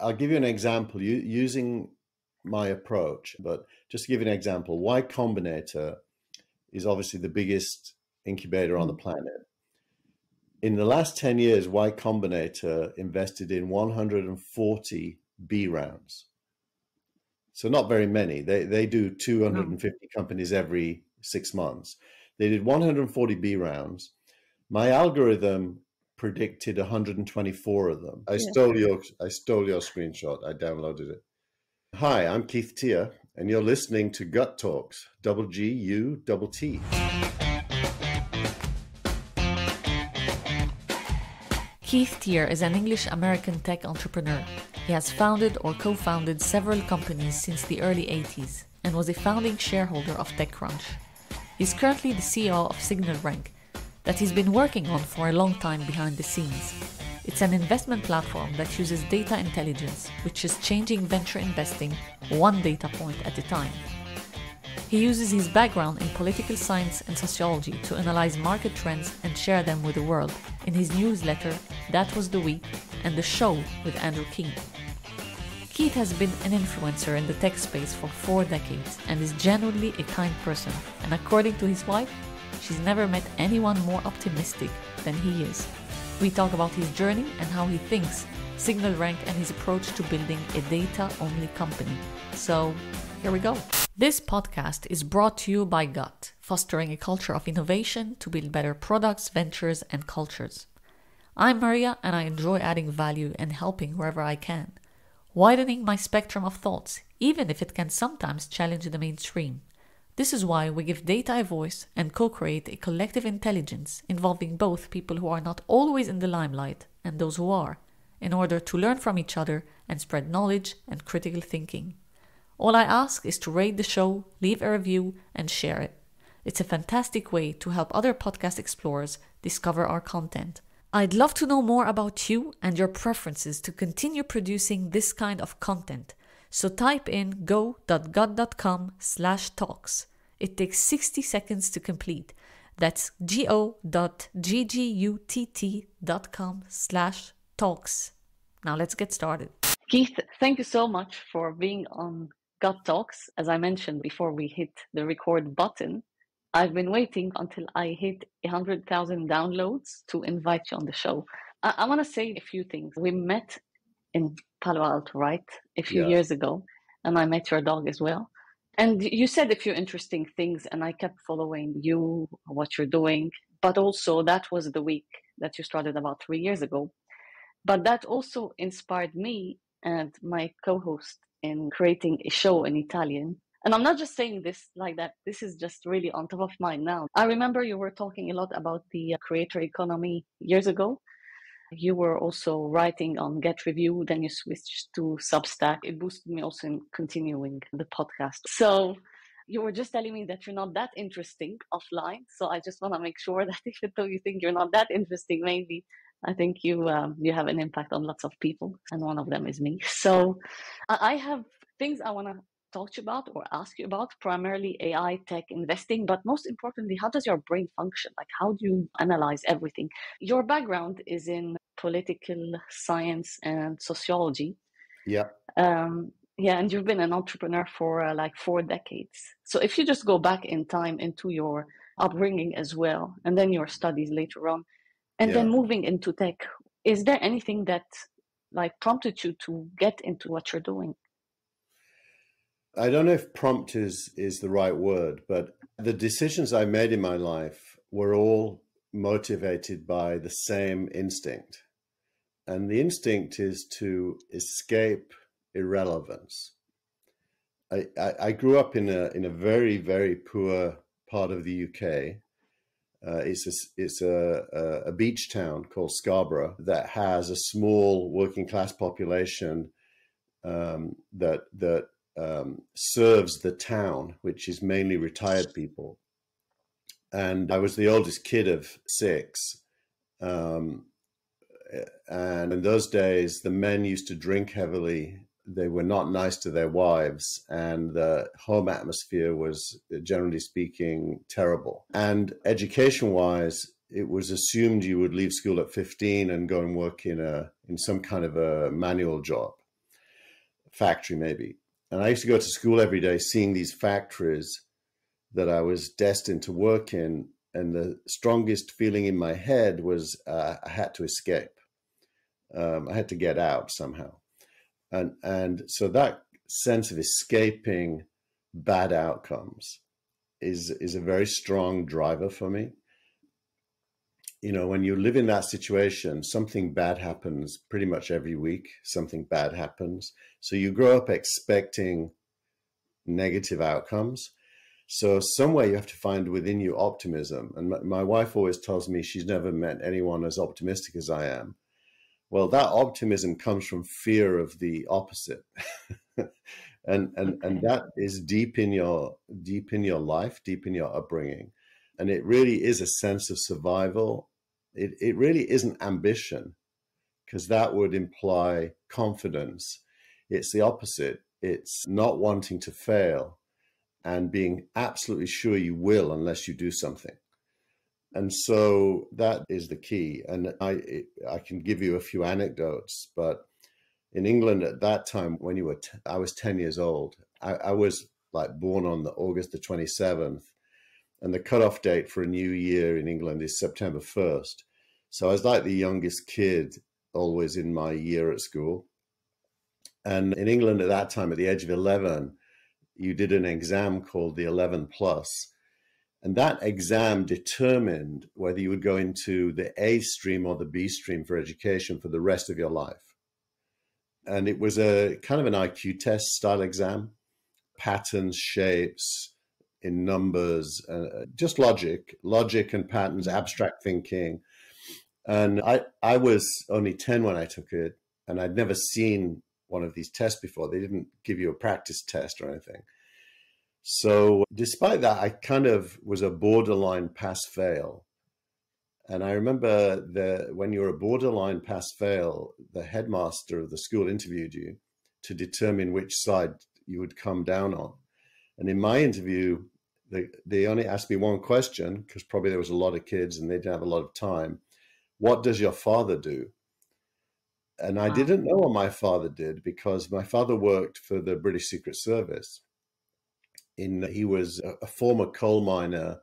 I'll give you an example you, using my approach, but just to give you an example, Y Combinator is obviously the biggest incubator on the mm. planet. In the last 10 years, Y Combinator invested in 140 B rounds. So not very many. They they do 250 no. companies every six months. They did 140 B rounds. My algorithm predicted 124 of them. I yeah. stole your I stole your screenshot. I downloaded it. Hi, I'm Keith Teare, and you're listening to ggutt Talks, double G U double T. Keith Teare is an English American tech entrepreneur. He has founded or co founded several companies since the early 80s and was a founding shareholder of TechCrunch. He's currently the CEO of SignalRank, that he's been working on for a long time behind the scenes. It's an investment platform that uses data intelligence, which is changing venture investing one data point at a time. He uses his background in political science and sociology to analyze market trends and share them with the world in his newsletter That Was the Week and the show with Andrew Keen. Keith has been an influencer in the tech space for four decades and is genuinely a kind person, and according to his wife, She's never met anyone more optimistic than he is. We talk about his journey and how he thinks, SignalRank, and his approach to building a data only company. So, here we go. This podcast is brought to you by ggutt, fostering a culture of innovation to build better products, ventures, and cultures. I'm Maria, and I enjoy adding value and helping wherever I can, widening my spectrum of thoughts, even if it can sometimes challenge the mainstream. This is why we give data a voice and co create a collective intelligence involving both people who are not always in the limelight and those who are, in order to learn from each other and spread knowledge and critical thinking. All I ask is to rate the show, leave a review, and share it. It's a fantastic way to help other podcast explorers discover our content. I'd love to know more about you and your preferences to continue producing this kind of content so type in go.ggutt.com slash talks. It takes 60 seconds to complete. That's go.ggutt.com slash talks. Now let's get started. Keith, thank you so much for being on ggutt Talks. As I mentioned before we hit the record button, I've been waiting until I hit 100,000 downloads to invite you on the show. I, I want to say a few things. We met in Palo Alto, right? A few yeah. years ago. And I met your dog as well. And you said a few interesting things, and I kept following you, what you're doing. But also, that was the week that you started about three years ago. But that also inspired me and my co host in creating a show in Italian. And I'm not just saying this like that, this is just really on top of mind now. I remember you were talking a lot about the creator economy years ago. You were also writing on Getrevue, then you switched to Substack. It boosted me also in continuing the podcast. So you were just telling me that you're not that interesting offline. So I just want to make sure that even though you think you're not that interesting, maybe I think you um, you have an impact on lots of people, and one of them is me. So I have things I want to talk to you about or ask you about primarily AI, tech, investing, but most importantly, how does your brain function? Like, how do you analyze everything? Your background is in political science and sociology. Yeah. Um, yeah, and you've been an entrepreneur for uh, like four decades. So if you just go back in time into your upbringing as well, and then your studies later on, and yeah. then moving into tech, is there anything that like prompted you to get into what you're doing? I don't know if prompt is is the right word, but the decisions I made in my life were all motivated by the same instinct. And the instinct is to escape irrelevance. I, I, I grew up in a in a very, very poor part of the UK. Uh, it's a, it's a, a beach town called Scarborough that has a small working class population um, that that um, serves the town, which is mainly retired people. And I was the oldest kid of six. Um, and in those days, the men used to drink heavily. They were not nice to their wives, and the home atmosphere was, generally speaking, terrible. And education wise, it was assumed you would leave school at 15 and go and work in a in some kind of a manual job factory, maybe. And I used to go to school every day seeing these factories that I was destined to work in. And the strongest feeling in my head was uh, I had to escape. Um, I had to get out somehow. And, and so that sense of escaping bad outcomes is, is a very strong driver for me you know, when you live in that situation, something bad happens pretty much every week. Something bad happens. So you grow up expecting negative outcomes. So somewhere you have to find within you optimism. And my, my wife always tells me she's never met anyone as optimistic as I am. Well, that optimism comes from fear of the opposite. and and and that is deep in your deep in your life, deep in your upbringing and it really is a sense of survival. It, it really isn't ambition because that would imply confidence. It's the opposite. It's not wanting to fail and being absolutely sure you will unless you do something. And so that is the key. And I, I can give you a few anecdotes, but in England at that time, when you were, I was 10 years old. I, I was like born on the August the 27th and the cutoff date for a new year in England is September 1st. So I was like the youngest kid always in my year at school. And in England at that time, at the age of 11, you did an exam called the 11 plus. And that exam determined whether you would go into the A stream or the B stream for education for the rest of your life. And it was a kind of an IQ test style exam, patterns, shapes, in numbers, uh, just logic, logic and patterns, abstract thinking. And I, I was only 10 when I took it, and I'd never seen one of these tests before. They didn't give you a practice test or anything. So, despite that, I kind of was a borderline pass fail. And I remember that when you're a borderline pass fail, the headmaster of the school interviewed you to determine which side you would come down on. And in my interview, they, they only asked me one question because probably there was a lot of kids and they didn't have a lot of time. What does your father do? And I wow. didn't know what my father did because my father worked for the British Secret Service. In he was a, a former coal miner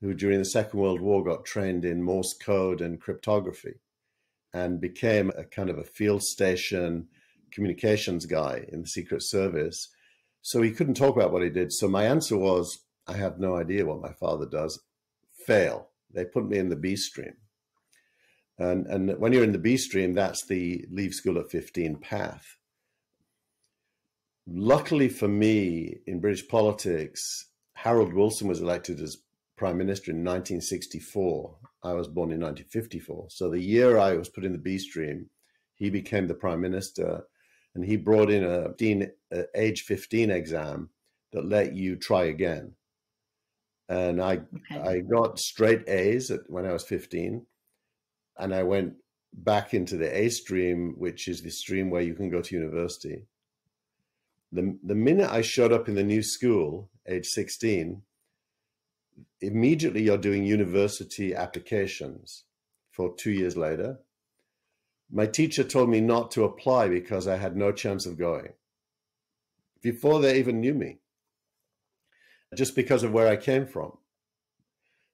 who, during the Second World War, got trained in Morse code and cryptography, and became a kind of a field station communications guy in the Secret Service. So he couldn't talk about what he did. So my answer was, I have no idea what my father does. Fail. They put me in the B stream. And, and when you're in the B stream, that's the leave school at 15 path. Luckily for me, in British politics, Harold Wilson was elected as prime minister in 1964. I was born in 1954. So the year I was put in the B stream, he became the prime minister and he brought in a 15, uh, age 15 exam that let you try again and I okay. I got straight A's at, when I was 15, and I went back into the A stream, which is the stream where you can go to university. The the minute I showed up in the new school, age 16, immediately you're doing university applications for two years later. My teacher told me not to apply because I had no chance of going before they even knew me just because of where I came from.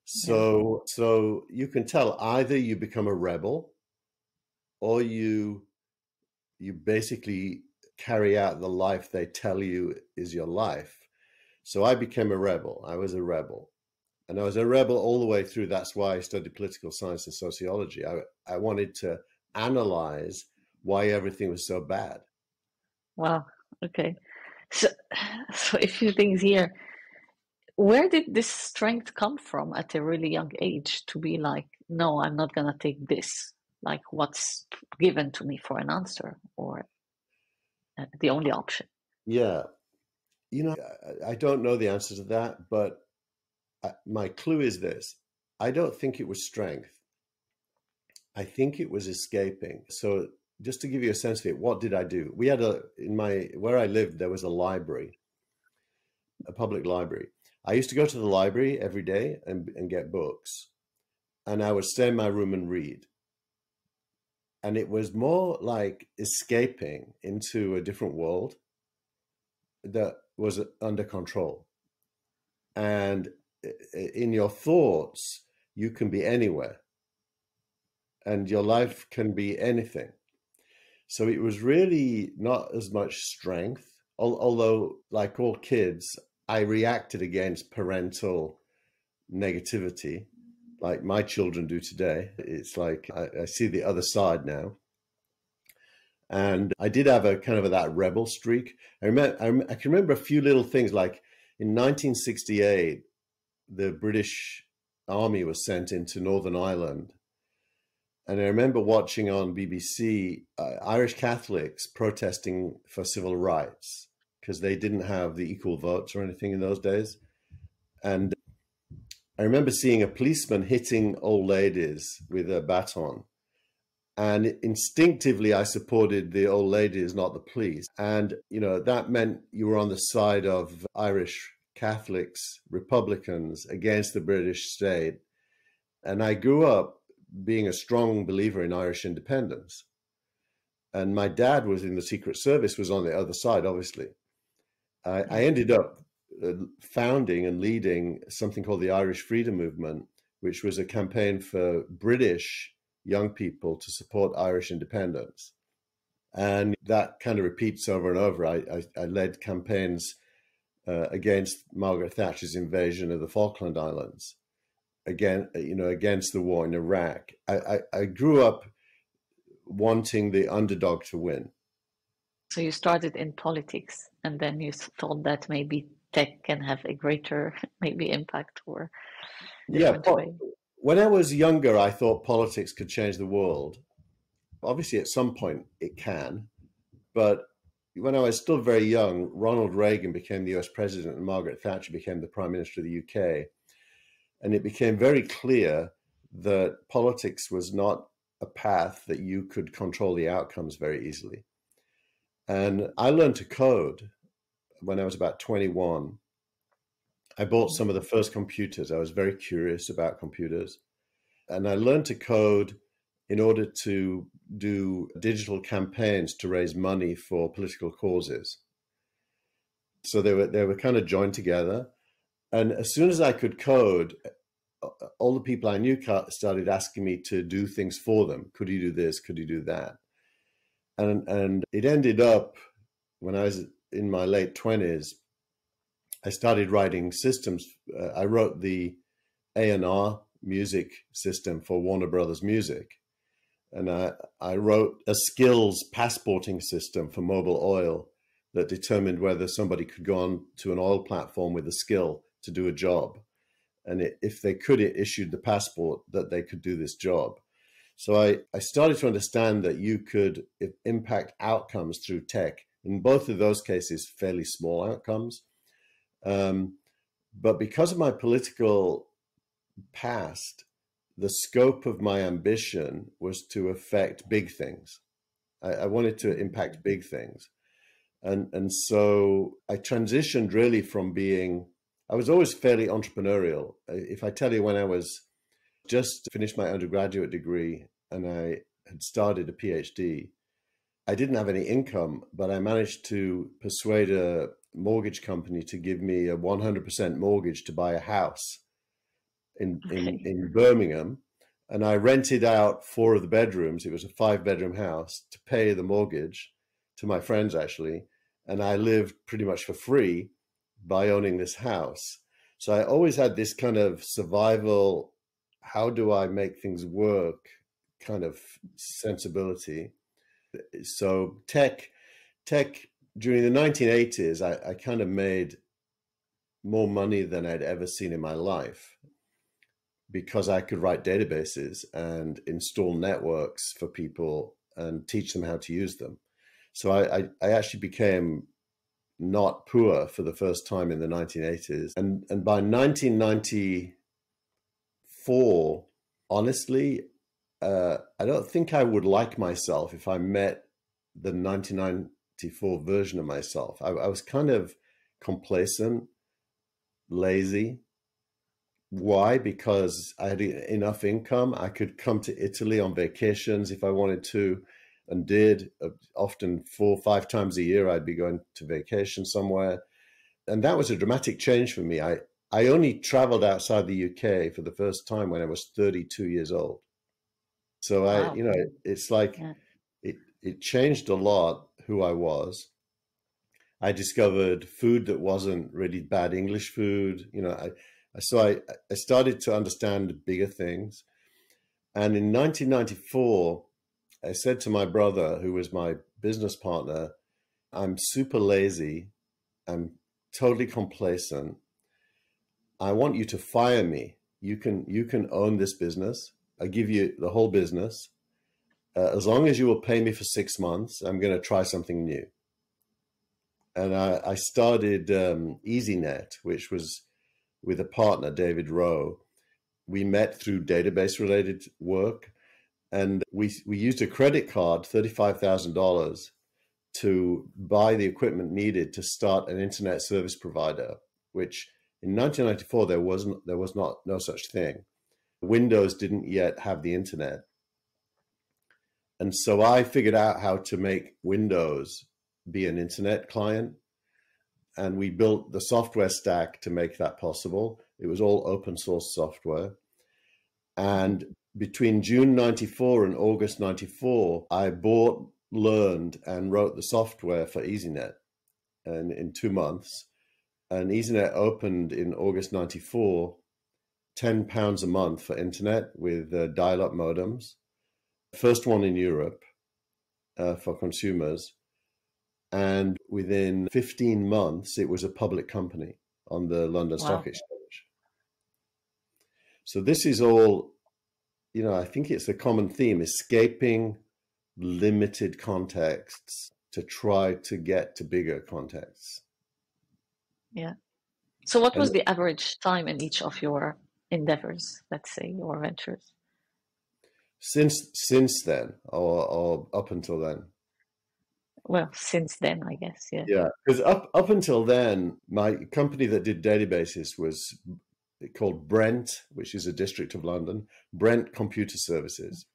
So so you can tell either you become a rebel or you you basically carry out the life they tell you is your life. So I became a rebel. I was a rebel. And I was a rebel all the way through. That's why I studied political science and sociology. I, I wanted to analyze why everything was so bad. Wow. Okay. So, so a few things here where did this strength come from at a really young age to be like no i'm not going to take this like what's given to me for an answer or uh, the only option? Yeah. You know i don't know the answer to that but my clue is this. I don't think it was strength. I think it was escaping. So just to give you a sense of it what did i do? We had a in my where i lived there was a library a public library I used to go to the library every day and, and get books, and I would stay in my room and read. And it was more like escaping into a different world. that was under control. And in your thoughts, you can be anywhere and your life can be anything. So it was really not as much strength, although, like all kids, I reacted against parental negativity, like my children do today. It's like I, I see the other side now. And I did have a kind of a, that rebel streak. I remember, I, I can remember a few little things like in 1968, the British army was sent into Northern Ireland and I remember watching on BBC uh, Irish Catholics protesting for civil rights because they didn't have the equal votes or anything in those days. And I remember seeing a policeman hitting old ladies with a baton. And instinctively, I supported the old ladies, not the police. And, you know, that meant you were on the side of Irish Catholics, Republicans against the British state. And I grew up being a strong believer in Irish independence. And my dad was in the Secret Service, was on the other side, obviously. I, I ended up uh, founding and leading something called the Irish Freedom Movement, which was a campaign for British young people to support Irish independence. And that kind of repeats over and over. I, I, I led campaigns uh, against Margaret Thatcher's invasion of the Falkland Islands again, you know, against the war in Iraq. I, I, I grew up wanting the underdog to win. So you started in politics, and then you thought that maybe tech can have a greater maybe impact or yeah. When I was younger, I thought politics could change the world. Obviously, at some point it can, but when I was still very young, Ronald Reagan became the US president and Margaret Thatcher became the prime minister of the UK. And it became very clear that politics was not a path that you could control the outcomes very easily. And I learned to code when I was about 21. I bought mm-hmm. some of the first computers. I was very curious about computers. And I learned to code in order to do digital campaigns to raise money for political causes. So they were they were kind of joined together. And as soon as I could code, all the people I knew started asking me to do things for them. Could you do this? Could you do that? And and it ended up when I was in my late twenties. I started writing systems. Uh, I wrote the A and R music system for Warner Brothers Music, and I I wrote a skills passporting system for Mobil Oil that determined whether somebody could go on to an oil platform with a skill to do a job. And it, if they could, it issued the passport that they could do this job. So I, I started to understand that you could impact outcomes through tech. In both of those cases, fairly small outcomes. Um, but because of my political past, the scope of my ambition was to affect big things. I, I wanted to impact big things. And, and so I transitioned really from being I was always fairly entrepreneurial. If I tell you when I was just finished my undergraduate degree and I had started a PhD, I didn't have any income, but I managed to persuade a mortgage company to give me a 100% mortgage to buy a house in, okay. in, in Birmingham. And I rented out four of the bedrooms. It was a five bedroom house to pay the mortgage to my friends, actually. And I lived pretty much for free by owning this house. So I always had this kind of survival, how do I make things work kind of sensibility. So tech, tech during the 1980s, I, I kind of made more money than I'd ever seen in my life because I could write databases and install networks for people and teach them how to use them. So I, I, I actually became not poor for the first time in the 1980s. And, and by 1994, honestly, uh, I don't think I would like myself if I met the 1994 version of myself. I, I was kind of complacent, lazy. Why? Because I had enough income. I could come to Italy on vacations if I wanted to. and did. Uh, often four, or five times a year, I'd be going to vacation somewhere. And that was a dramatic change for me. I, I only traveled outside the UK for the first time when I was 32 years old. So wow. I, you know, it's like yeah. it, it changed a lot who I was. I discovered food that wasn't really bad English food. You know, I, so I, I started to understand bigger things. And in 1994, I said to my brother, who was my business partner, I'm super lazy. I'm totally complacent. I want you to fire me. You can you can own this business. I give you the whole business. Uh, as long as you will pay me for six months, I'm going to try something new. And I, I started um, EasyNet, which was with a partner, David Rowe. We met through database related work and we, we used a credit card, $35,000 to buy the equipment needed to start an internet service provider, which in 1994 there wasn't there was not no such thing. Windows didn't yet have the internet. And so I figured out how to make Windows be an internet client and we built the software stack to make that possible. It was all open source software. And between June 94 and August 94, I bought, learned, and wrote the software for EasyNet and in two months. And EasyNet opened in August 94, 10 pounds a month for internet with uh, dial up modems. First one in Europe uh, for consumers and within 15 months, it was a public company on the London wow. Stock Exchange. So this is all, you know, I think it's a common theme escaping limited contexts to try to get to bigger contexts. Yeah. So, what was and, the average time in each of your endeavors, let's say, your ventures? Since since then, or, or up until then? well since then i guess yeah yeah because up up until then my company that did databases was called brent which is a district of london brent computer services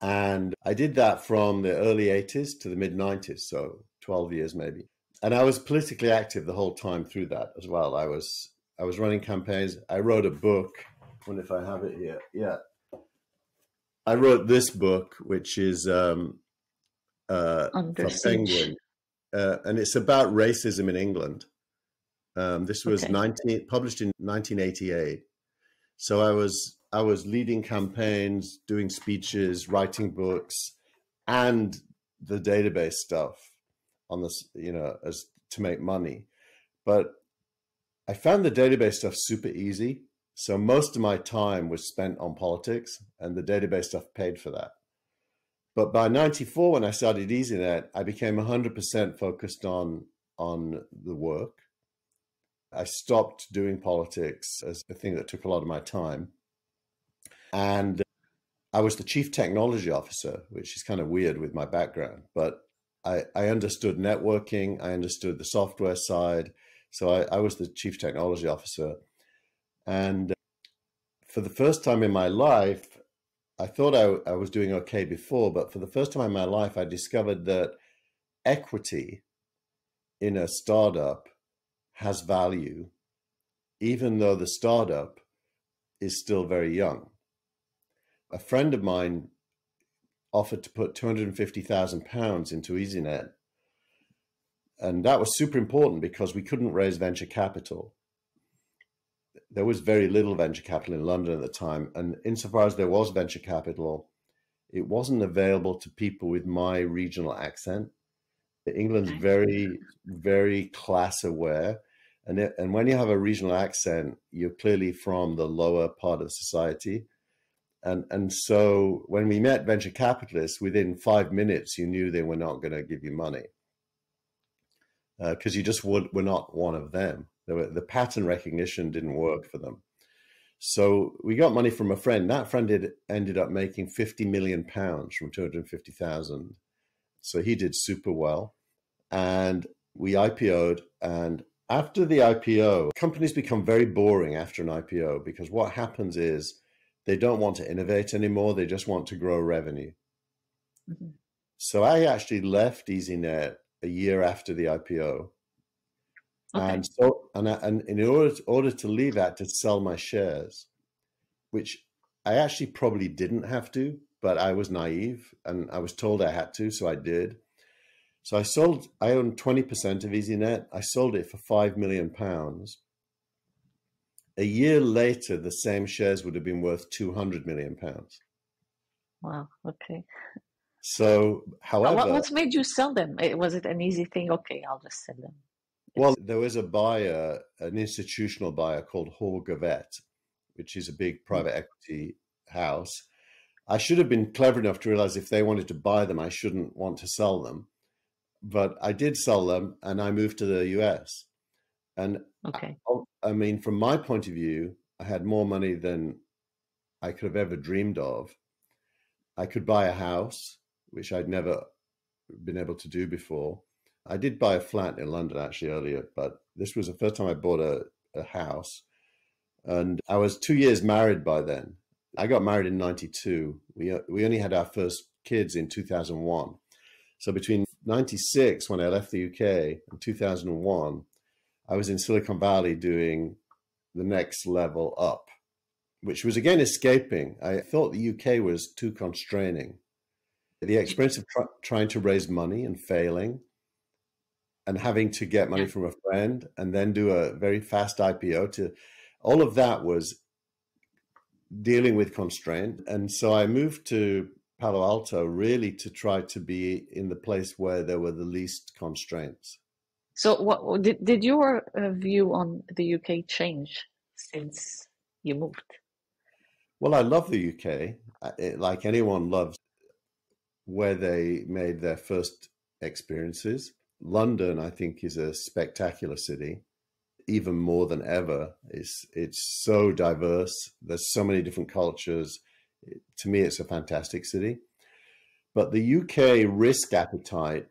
and i did that from the early 80s to the mid 90s so 12 years maybe and i was politically active the whole time through that as well. I was i was running campaigns. I wrote a book. I wonder if i have it here. Yeah. I wrote this book which is um, uh, from Penguin, uh, and it's about racism in England. Um, this was okay. 19, published in 1988. So I was I was leading campaigns, doing speeches, writing books, and the database stuff on this, you know, as to make money. But I found the database stuff super easy. So most of my time was spent on politics, and the database stuff paid for that. But by 94, when I started EasyNet, I became 100% focused on, on the work. I stopped doing politics as a thing that took a lot of my time. And I was the chief technology officer, which is kind of weird with my background, but I, I understood networking, I understood the software side. So I, I was the chief technology officer. And for the first time in my life, I thought I, I was doing okay before, but for the first time in my life, I discovered that equity in a startup has value, even though the startup is still very young. A friend of mine offered to put 250,000 pounds into EasyNet. And that was super important because we couldn't raise venture capital there was very little venture capital in London at the time. And insofar as there was venture capital, it wasn't available to people with my regional accent. England's very, very class aware. And, it, and when you have a regional accent, you're clearly from the lower part of society. And, and so when we met venture capitalists, within five minutes, you knew they were not going to give you money because uh, you just would, were not one of them. The pattern recognition didn't work for them. So we got money from a friend. That friend did, ended up making 50 million pounds from 250,000. So he did super well. And we IPO'd. And after the IPO, companies become very boring after an IPO because what happens is they don't want to innovate anymore. They just want to grow revenue. Mm-hmm. So I actually left EasyNet a year after the IPO. Okay. And so, and, I, and in order to, order to leave, I had to sell my shares, which I actually probably didn't have to, but I was naive and I was told I had to, so I did. So I sold, I owned 20% of EasyNet. I sold it for five million pounds. A year later, the same shares would have been worth 200 million pounds. Wow. Okay. So, however, what, what's made you sell them? Was it an easy thing? Okay, I'll just sell them. Well, there was a buyer, an institutional buyer called Hall Gavett, which is a big hmm. private equity house. I should have been clever enough to realize if they wanted to buy them, I shouldn't want to sell them. But I did sell them and I moved to the US. And okay. I, I mean, from my point of view, I had more money than I could have ever dreamed of. I could buy a house, which I'd never been able to do before. I did buy a flat in London actually earlier, but this was the first time I bought a, a house. And I was two years married by then. I got married in 92. We, uh, we only had our first kids in 2001. So between 96, when I left the UK, and 2001, I was in Silicon Valley doing the next level up, which was again escaping. I thought the UK was too constraining. The experience of tr- trying to raise money and failing, and having to get money from a friend and then do a very fast IPO to all of that was dealing with constraint. And so I moved to Palo Alto really to try to be in the place where there were the least constraints. So, what did did your uh, view on the UK change since you moved? Well, I love the UK. It, like anyone loves where they made their first experiences. London, I think, is a spectacular city, even more than ever. It's it's so diverse. There's so many different cultures. To me, it's a fantastic city. But the UK risk appetite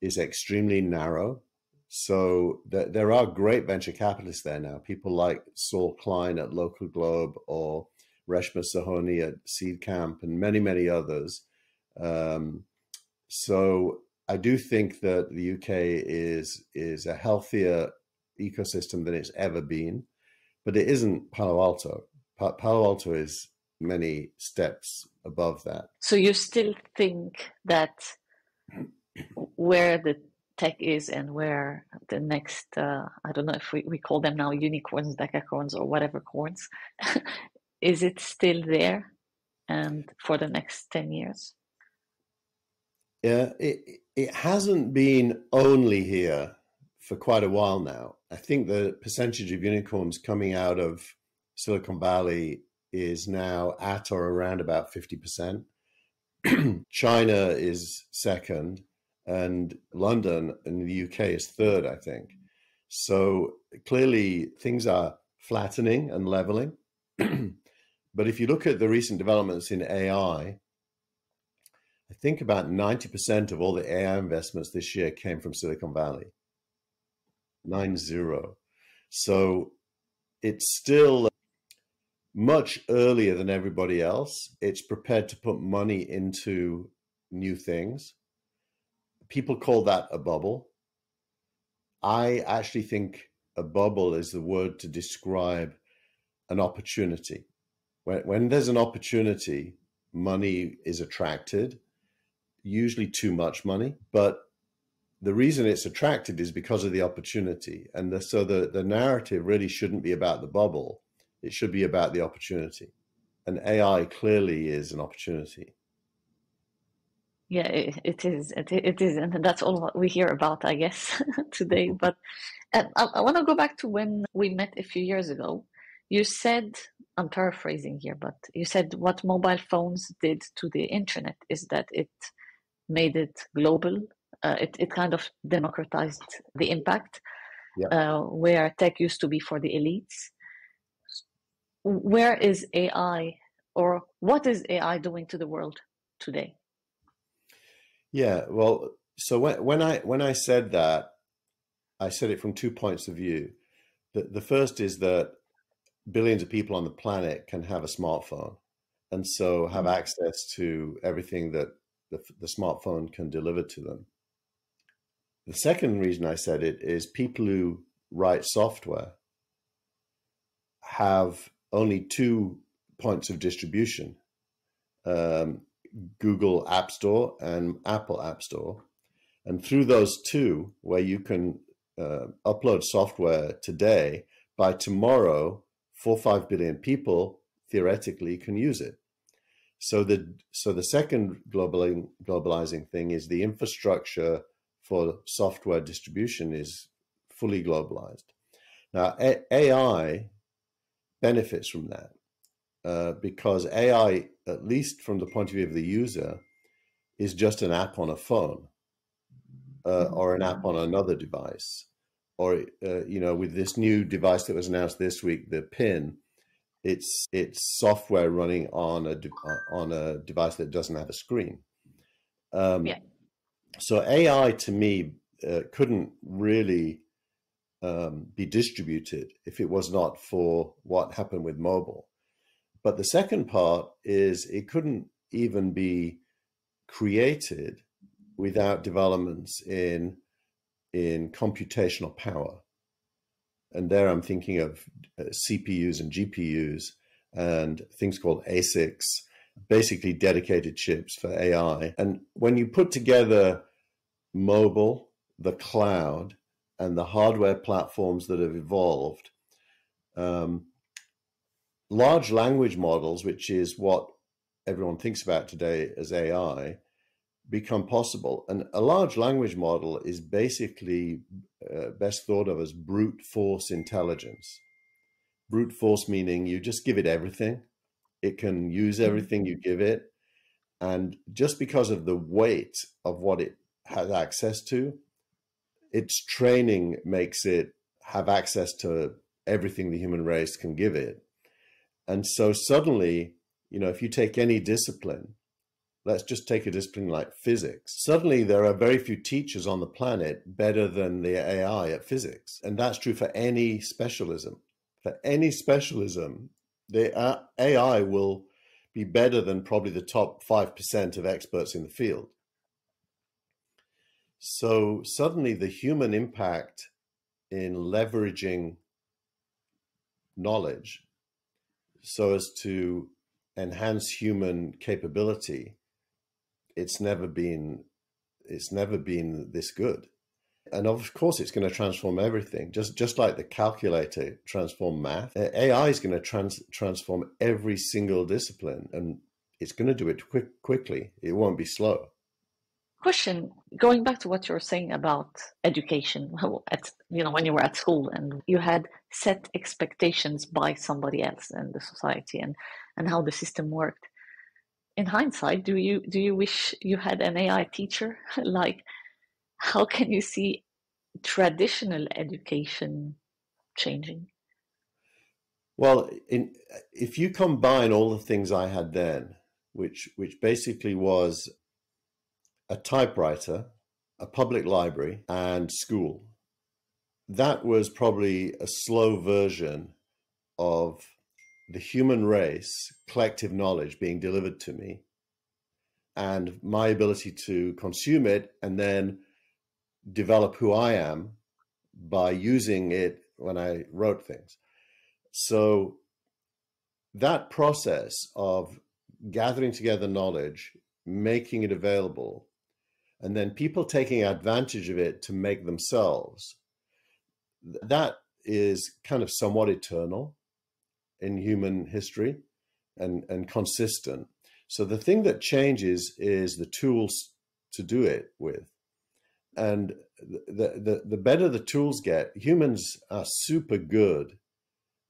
is extremely narrow. So th- there are great venture capitalists there now. People like Saul Klein at LocalGlobe or Reshma Sohoni at Seedcamp and many, many others. Um, so I do think that the UK is is a healthier ecosystem than it's ever been, but it isn't Palo Alto. Pa- Palo Alto is many steps above that. So you still think that where the tech is and where the next uh, I don't know if we, we call them now unicorns, decacorns, or whatever corns, is it still there and for the next ten years? Yeah, it it hasn't been only here for quite a while now. I think the percentage of unicorns coming out of Silicon Valley is now at or around about 50%. China is second, and London in the UK is third, I think. So clearly things are flattening and leveling. but if you look at the recent developments in AI, I think about 90% of all the AI investments this year came from Silicon Valley. Nine zero. So it's still much earlier than everybody else. It's prepared to put money into new things. People call that a bubble. I actually think a bubble is the word to describe an opportunity. When, when there's an opportunity, money is attracted usually too much money, but the reason it's attracted is because of the opportunity. And the, so the, the narrative really shouldn't be about the bubble. It should be about the opportunity. And AI clearly is an opportunity. Yeah, it, it is. It, it is. And that's all we hear about, I guess, today. Mm-hmm. But uh, I, I want to go back to when we met a few years ago. You said, I'm paraphrasing here, but you said what mobile phones did to the internet is that it made it global. Uh, it, it kind of democratized the impact yeah. uh, where tech used to be for the elites. Where is AI or what is AI doing to the world today? Yeah, well, so when, when I when I said that, I said it from two points of view. The, the first is that billions of people on the planet can have a smartphone and so have mm-hmm. access to everything that the, the smartphone can deliver to them. The second reason I said it is people who write software have only two points of distribution um, Google App Store and Apple App Store. And through those two, where you can uh, upload software today, by tomorrow, four five billion people theoretically can use it. So the so the second globalizing globalizing thing is the infrastructure for software distribution is fully globalized. Now AI benefits from that uh, because AI, at least from the point of view of the user, is just an app on a phone uh, mm-hmm. or an app on another device. Or uh, you know, with this new device that was announced this week, the PIN, it's it's software running on a uh, on a device that doesn't have a screen. Um, yeah. So AI to me uh, couldn't really um, be distributed if it was not for what happened with mobile. But the second part is it couldn't even be created without developments in in computational power. And there I'm thinking of uh, CPUs and GPUs and things called ASICs, basically dedicated chips for AI. And when you put together mobile, the cloud, and the hardware platforms that have evolved, um, large language models, which is what everyone thinks about today as AI, become possible. And a large language model is basically uh, best thought of as brute force intelligence. Brute force meaning you just give it everything, it can use mm-hmm. everything you give it. And just because of the weight of what it has access to, its training makes it have access to everything the human race can give it. And so suddenly, you know, if you take any discipline, let's just take a discipline like physics. Suddenly, there are very few teachers on the planet better than the AI at physics. And that's true for any specialism. For any specialism, the uh, AI will be better than probably the top 5% of experts in the field. So suddenly the human impact in leveraging knowledge so as to enhance human capability, it's never been it's never been this good. And of course, it's going to transform everything. Just just like the calculator transformed math, AI is going to trans, transform every single discipline, and it's going to do it quick, quickly. It won't be slow question going back to what you were saying about education at you know when you were at school and you had set expectations by somebody else in the society and and how the system worked. In hindsight do you do you wish you had an ai teacher? Like how can you see traditional education changing? Well in, if you combine all the things i had then which which basically was a typewriter, a public library, and school. That was probably a slow version of the human race, collective knowledge being delivered to me, and my ability to consume it and then develop who I am by using it when I wrote things. So that process of gathering together knowledge, making it available, and then people taking advantage of it to make themselves that is kind of somewhat eternal in human history and and consistent. So the thing that changes is the tools to do it with. And the the, the better the tools get humans are super good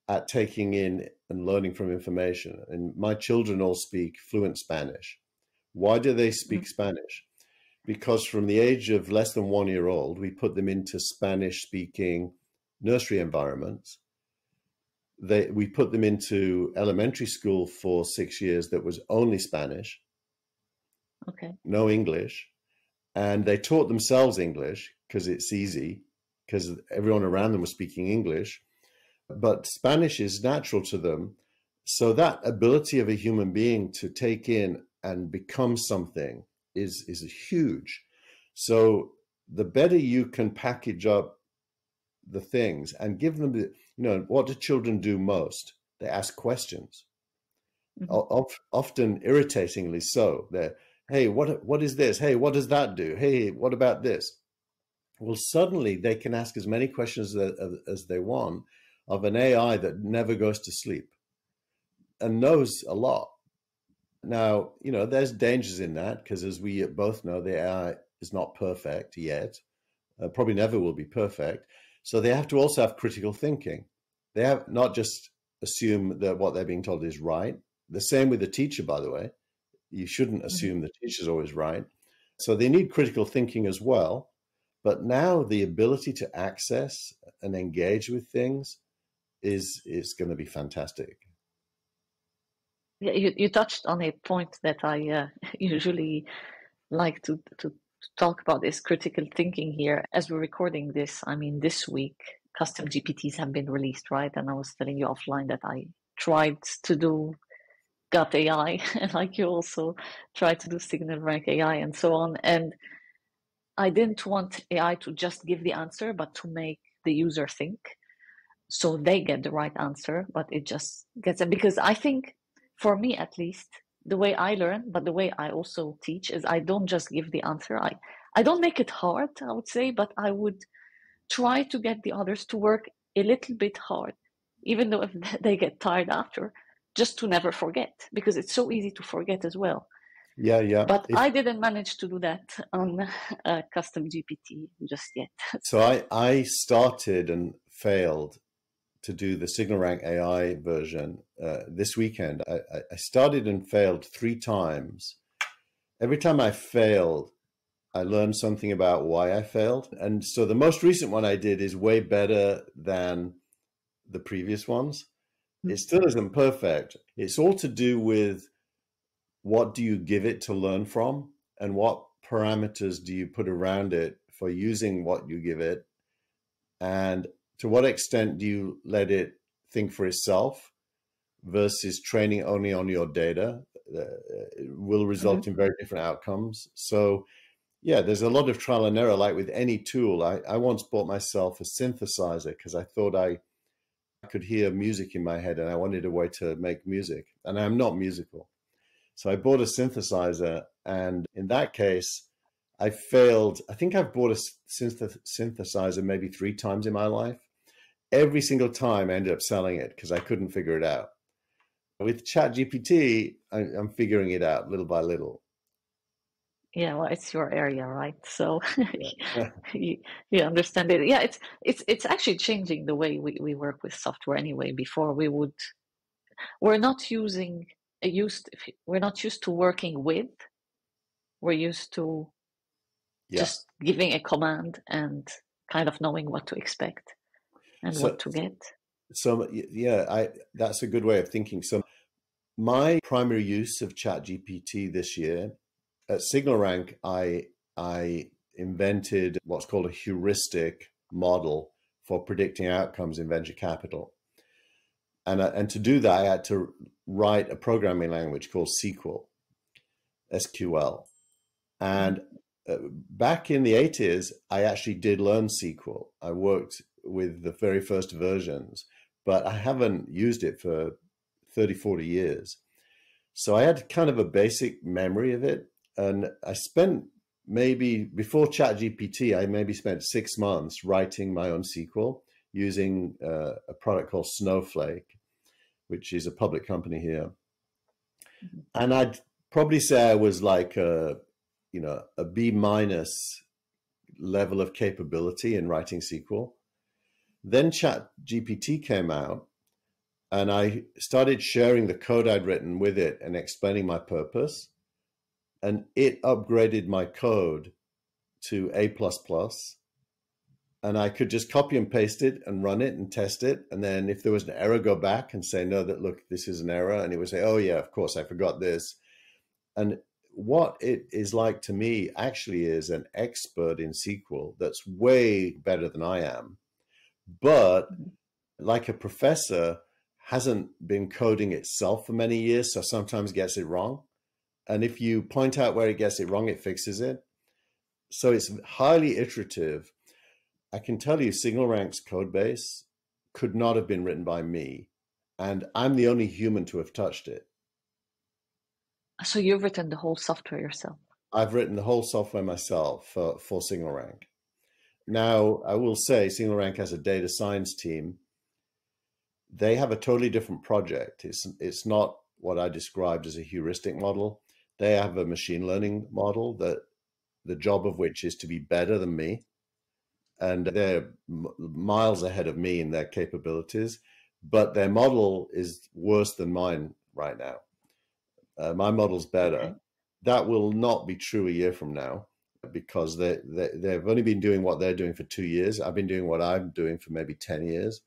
at taking in and learning from information. And my children all speak fluent spanish. Why do they speak mm-hmm. spanish because from the age of less than one year old, we put them into Spanish speaking nursery environments. They, we put them into elementary school for six years that was only Spanish. Okay. No English. And they taught themselves English because it's easy, because everyone around them was speaking English. But Spanish is natural to them. So that ability of a human being to take in and become something is is huge. So the better you can package up the things and give them the, you know, what do children do most? They ask questions. Mm-hmm. often irritatingly so. They're, hey, what what is this? Hey, what does that do? Hey, what about this? Well, suddenly they can ask as many questions as, as they want of an AI that never goes to sleep and knows a lot. Now, you know, there's dangers in that because, as we both know, the AI is not perfect yet, uh, probably never will be perfect. So they have to also have critical thinking. They have not just assume that what they're being told is right. The same with the teacher, by the way. You shouldn't mm-hmm. assume the teacher's always right. So they need critical thinking as well. But now the ability to access and engage with things is is going to be fantastic. Yeah, you, you touched on a point that I uh, usually like to, to talk about is critical thinking here. As we're recording this, I mean, this week, custom GPTs have been released, right? And I was telling you offline that I tried to do ggutt AI, and like you also tried to do SignalRank AI and so on. And I didn't want AI to just give the answer, but to make the user think so they get the right answer, but it just gets it. Because I think, for me at least, the way I learn, but the way I also teach is I don't just give the answer. I, I don't make it hard, I would say, but I would try to get the others to work a little bit hard, even though if they get tired after, just to never forget, because it's so easy to forget as well. Yeah, yeah. But if, I didn't manage to do that on uh, custom GPT just yet. So I, I started and failed to do the SignalRank AI version uh, this weekend. I, I started and failed three times. Every time I failed, I learned something about why I failed. And so the most recent one I did is way better than the previous ones. Hmm. It still isn't perfect. It's all to do with what do you give it to learn from and what parameters do you put around it for using what you give it and to what extent do you let it think for itself versus training only on your data uh, will result mm-hmm. in very different outcomes? So yeah there's a lot of trial and error like with any tool. I, I once bought myself a synthesizer because i thought I, I could hear music in my head and i wanted a way to make music and i'm not musical. So i bought a synthesizer and in that case i failed. I think i've bought a synth- synthesizer maybe three times in my life every single time I ended up selling it because I couldn't figure it out. With ChatGPT, I'm figuring it out little by little. Yeah, well, it's your area, right? So you, you understand it. Yeah, it's it's it's actually changing the way we, we work with software anyway. Before we would, we're not using uh, used we're not used to working with. We're used to yeah. just giving a command and kind of knowing what to expect and so, what to get. So yeah, I that's a good way of thinking. So my primary use of ChatGPT this year at SignalRank, I I invented what's called a heuristic model for predicting outcomes in venture capital. And, uh, and to do that, I had to write a programming language called SQL, SQL. And uh, back in the 80s, I actually did learn SQL. I worked with the very first versions, but I haven't used it for 30, 40 years. So I had kind of a basic memory of it. And I spent maybe before ChatGPT, I maybe spent six months writing my own SQL using uh, a product called Snowflake, which is a public company here. Mm-hmm. And I'd probably say I was like a, you know, a B minus level of capability in writing SQL. Then Chat GPT came out and I started sharing the code I'd written with it and explaining my purpose. And it upgraded my code to A. And I could just copy and paste it and run it and test it. And then if there was an error, go back and say, no, that look, this is an error. And it would say, oh, yeah, of course, I forgot this. And what it is like to me actually is an expert in SQL that's way better than I am but like a professor hasn't been coding itself for many years, so sometimes gets it wrong. And if you point out where it gets it wrong, it fixes it. So it's highly iterative. I can tell you, SignalRank's code base could not have been written by me. And I'm the only human to have touched it. So you've written the whole software yourself? I've written the whole software myself for, for single SignalRank. Now, I will say SignalRank has a data science team. They have a totally different project. It's, it's not what I described as a heuristic model. They have a machine learning model that the job of which is to be better than me. And they're miles ahead of me in their capabilities, but their model is worse than mine right now. Uh, my model's better. Okay. That will not be true a year from now because they, they, they've only been doing what they're doing for two years. I've been doing what I'm doing for maybe 10 years.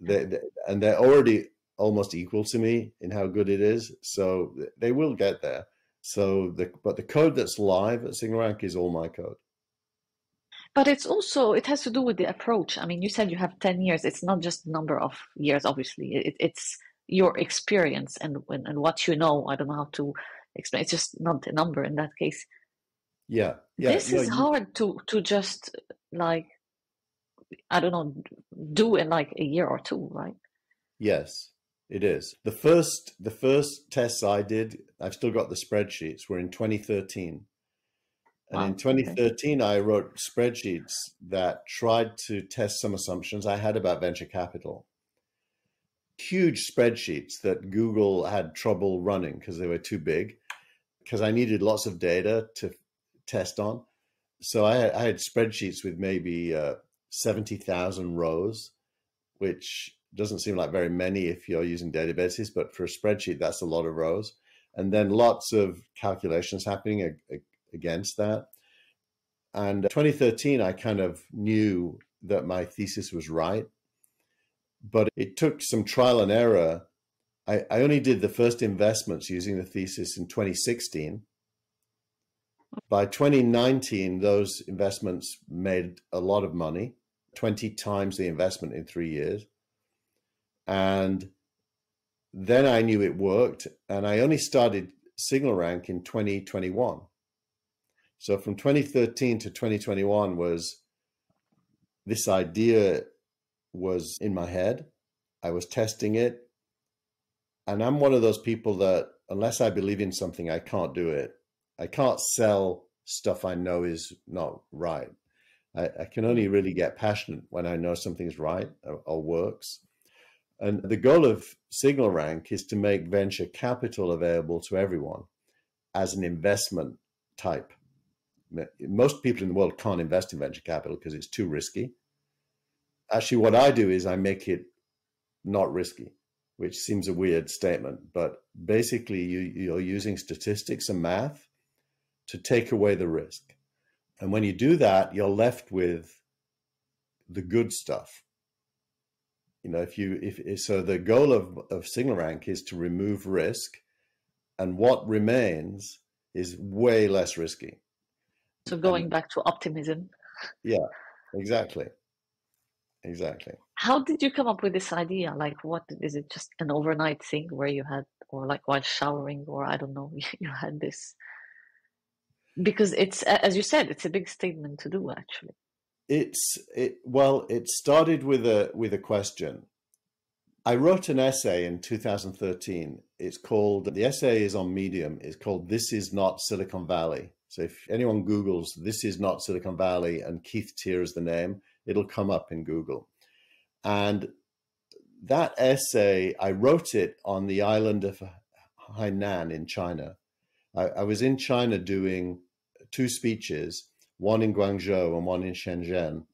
They, mm. they, and they're already almost equal to me in how good it is. So they will get there. So the but the code that's live at SignalRank is all my code. But it's also it has to do with the approach. I mean, you said you have ten years. It's not just number of years. Obviously, it, it's your experience and and what you know. I don't know how to explain. It's just not a number in that case. Yeah, yeah. This is hard to to just like I don't know do in like a year or two, right? Yes, it is. The first the first tests I did, I've still got the spreadsheets, were in 2013. And wow, in 2013, okay. I wrote spreadsheets that tried to test some assumptions I had about venture capital. Huge spreadsheets that Google had trouble running because they were too big, because I needed lots of data to test on. So I had, I had spreadsheets with maybe uh, 70,000 rows, which doesn't seem like very many if you're using databases, but for a spreadsheet, that's a lot of rows. And then lots of calculations happening against that. And 2013, I kind of knew that my thesis was right, but it took some trial and error. I, I only did the first investments using the thesis in 2016. By 2019, those investments made a lot of money, 20 times the investment in three years. And then I knew it worked. And I only started SignalRank in 2021. So from 2013 to 2021 was this idea was in my head. I was testing it. And I'm one of those people that unless I believe in something, I can't do it. I can't sell stuff I know is not right. I, I can only mm. really get passionate when I know something's right or, or works. And the goal of SignalRank is to make venture capital available to everyone as an investment type. Most people in the world can't invest in venture capital because it's too risky. Actually, what I do is I make it not risky, which seems a weird statement, but basically you, you're using statistics and math to take away the risk. And when you do that, you're left with the good stuff you know, if you if so, the goal of of SignalRank is to remove risk, and what remains is way less risky. So going and, back to optimism. Yeah, exactly, exactly. How did you come up with this idea? Like, what is it? Just an overnight thing where you had, or like while showering, or I don't know, you had this. Because it's, as you said, it's a big statement to do, actually. It's it well, it started with a with a question. I wrote an essay in 2013. It's called the essay is on Medium. It's called "This Is Not Silicon Valley." So if anyone Google's "This Is Not Silicon Valley" and Keith Teare is the name, it'll come up in Google. And that essay, I wrote it on the island of Hainan in China. I, I was in China doing two speeches one in Guangzhou and one in Shenzhen.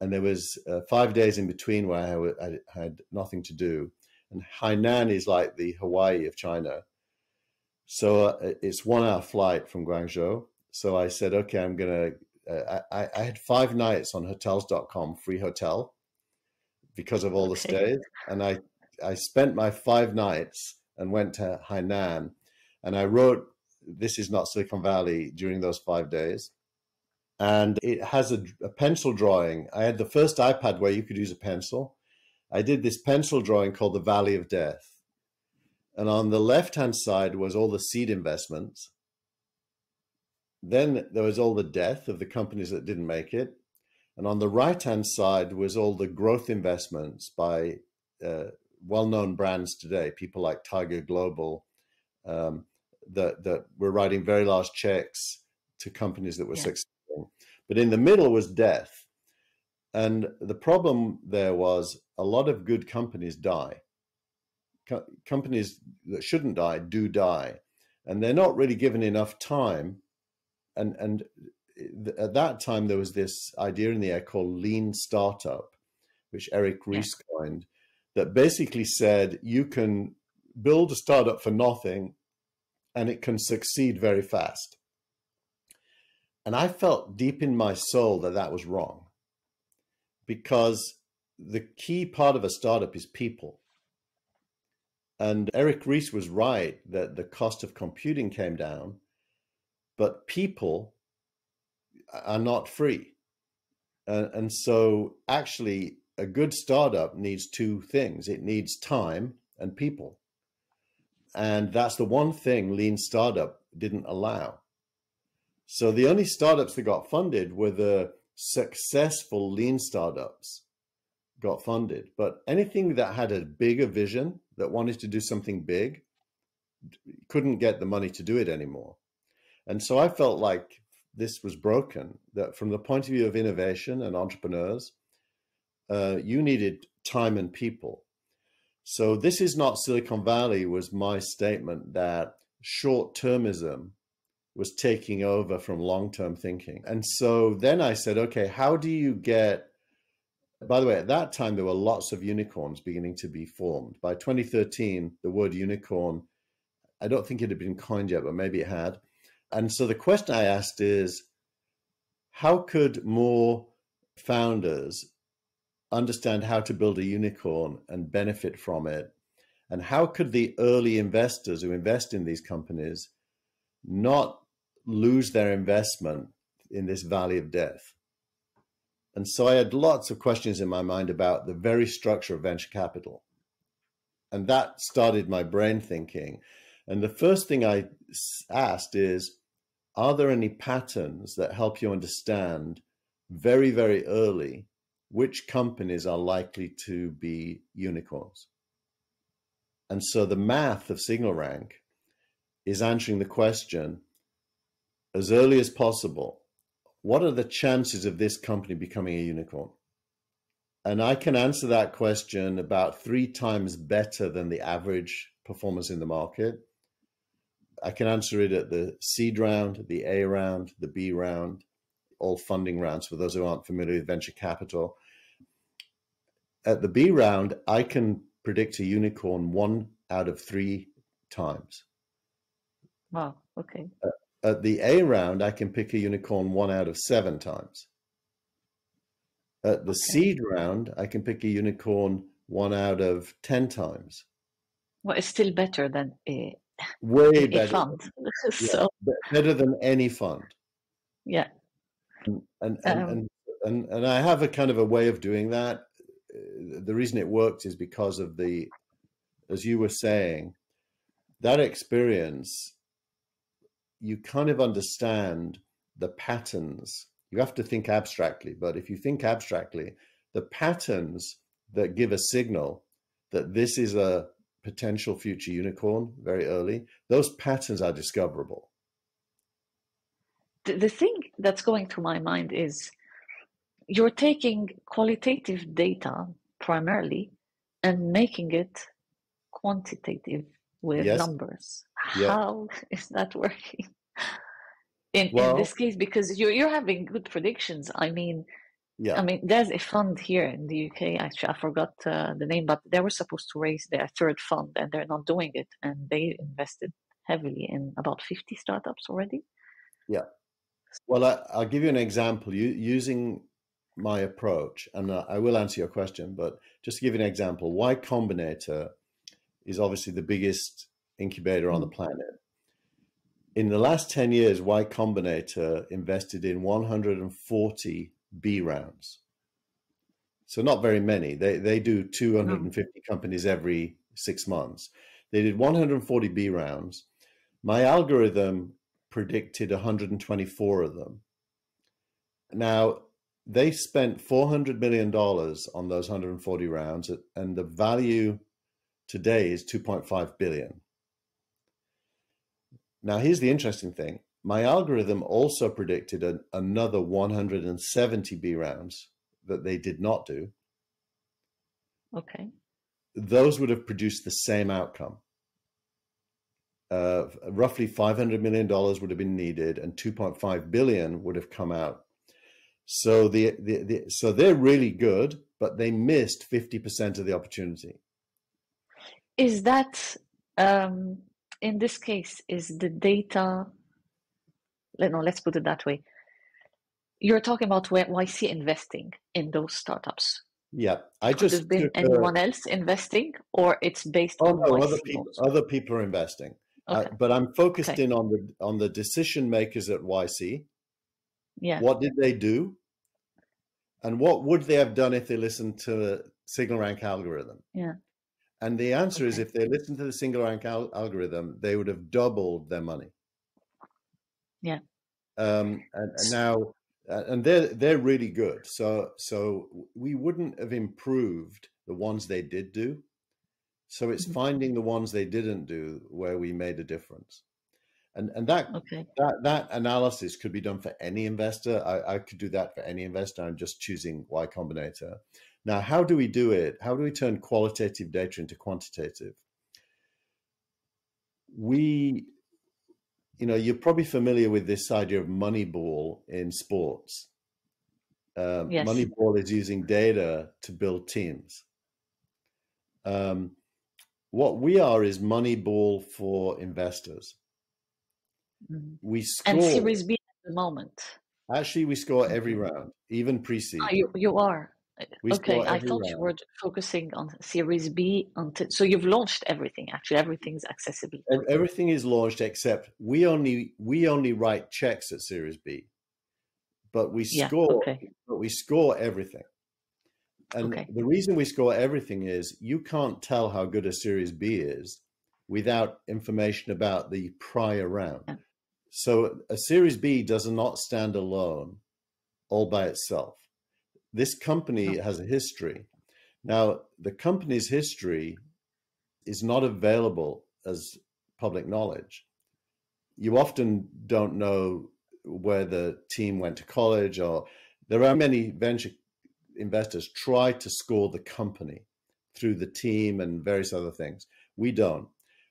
And there was uh, five days in between where I, I had nothing to do. And Hainan is like the Hawaii of China. So uh, it's one hour flight from Guangzhou. So I said, okay, I'm going to, uh, I, I had five nights on hotels.com, free hotel, because of all the stays. And I, I spent my five nights and went to Hainan. And I wrote, This is not Silicon Valley during those five days and it has a, a, pencil drawing. I had the first iPad where you could use a pencil. I did this pencil drawing called The Valley of Death. And on the left hand side was all the seed investments. Then there was all the death of the companies that didn't make it. And on the right hand side was all the growth investments by uh, well known brands today, people like Tiger Global, um, that, that were writing very large checks to companies that were yeah. successful. But in the middle was death. And the problem there was a lot of good companies die. Co- companies that shouldn't die do die. And they're not really given enough time. And, and th- at that time, there was this idea in the air called lean startup, which Eric Ries yeah. coined, that basically said you can build a startup for nothing and it can succeed very fast. And I felt deep in my soul that that was wrong because the key part of a startup is people. And Eric Ries was right that the cost of computing came down, but people are not free. And so, actually, a good startup needs two things it needs time and people. And that's the one thing Lean Startup didn't allow. So the only startups that got funded were the successful lean startups got funded. But anything that had a bigger vision that wanted to do something big couldn't get the money to do it anymore. And so I felt like this was broken, that from the point of view of innovation and entrepreneurs, uh, you needed time and people. So this is not Silicon Valley was my statement that short termism was taking over from long term thinking. And so then I said, okay, how do you get by the way, at that time, there were lots of unicorns beginning to be formed. By 2013, the word unicorn, I don't think it had been coined yet, but maybe it had. And so the question I asked is how could more founders understand how to build a unicorn and benefit from it? And how could the early investors who invest in these companies not lose their investment in this valley of death. And so I had lots of questions in my mind about the very structure of venture capital. And that started my brain thinking. And the first thing I asked is Are there any patterns that help you understand very, very early which companies are likely to be unicorns? And so the math of SignalRank is answering the question as early as possible what are the chances of this company becoming a unicorn? And I can answer that question about three times better than the average performance in the market. I can answer it at the seed round, the A round, the B round, all funding rounds for those who aren't familiar with venture capital. At the B round, I can predict a unicorn one out of three times. Wow. Okay. Uh, at the A round, I can pick a unicorn one out of seven times. At the okay. seed round, I can pick a unicorn one out of 10 times. Well, it's still better than a, way a better. fund. so. better than any fund. Yeah. And, and, um, and, and, and I have a kind of a way of doing that. The reason it worked is because of the, as you were saying, that experience you kind of understand the patterns. You have to think abstractly, but if you think abstractly, the patterns that give a signal that this is a potential future unicorn very early, those patterns are discoverable. The, thing that's going through my mind is you're taking qualitative data primarily and making it quantitative with yes. numbers. Yeah. How is that working? In, well, in this case, because you're you're having good predictions. I mean, yeah. I mean, there's a fund here in the UK. Actually, I forgot uh, the name, but they were supposed to raise their third fund, and they're not doing it. And they invested heavily in about 50 startups already. Yeah. Well, I, will give you an example. You, using my approach, and uh, I will answer your question, but just to give you an example, Y Combinator is obviously the biggest incubator on the mm. planet. In the last 10 years, Y Combinator invested in 140 B rounds. So not very many. They they do 250 companies every six months. They did 140 B rounds. My algorithm predicted 124 of them. Now, they spent $400 million on those 140 rounds, and the value today is 2.5 billion. Now, here's the interesting thing. My algorithm also predicted an, another 170 B rounds that they did not do. Okay. Those would have produced the same outcome. Uh, roughly $500 million would have been needed and 2.5 billion would have come out. So the, the, the so they're really good, but they missed 50% of the opportunity. Is that um, in this case is the data no let's put it that way you're talking about YC investing in those startups yeah i just has been anyone else investing or it's based oh, on no, other people other people are investing uh, okay. uh, but i'm focused okay. in on the on the decision makers at yc yeah what did they do and what would they have done if they listened to the SignalRank algorithm yeah and the answer okay. is if they listened to the SignalRank al- algorithm, they would have doubled their money. Yeah. Um, and, and now, and they're they're really good. So so we wouldn't have improved the ones they did do. So it's mm-hmm. finding the ones they didn't do where we made a difference. And and that okay. that that analysis could be done for any investor. I, I could do that for any investor. I'm just choosing Y Combinator. Now, how do we do it? How do we turn qualitative data into quantitative? We, you know, you're probably familiar with this idea of Moneyball in sports. Um, yes. Moneyball is using data to build teams. Um, what we are is Moneyball for investors. Mm-hmm. We score, and Series B at the moment. Actually, we score every round, even pre-seed. Oh, you, you are. We okay, I thought round. you were focusing on Series B. Until, so you've launched everything. Actually, everything's accessible. Everything is launched except we only we only write checks at Series B, but we score. Yeah, okay. But we score everything. And okay. the reason we score everything is you can't tell how good a Series B is without information about the prior round. Yeah. So a Series B does not stand alone all by itself this company has a history. Now, the company's history is not available as public knowledge. You often don't know where the team went to college, or there are many venture investors try to score the company through the team and various other things. We don't.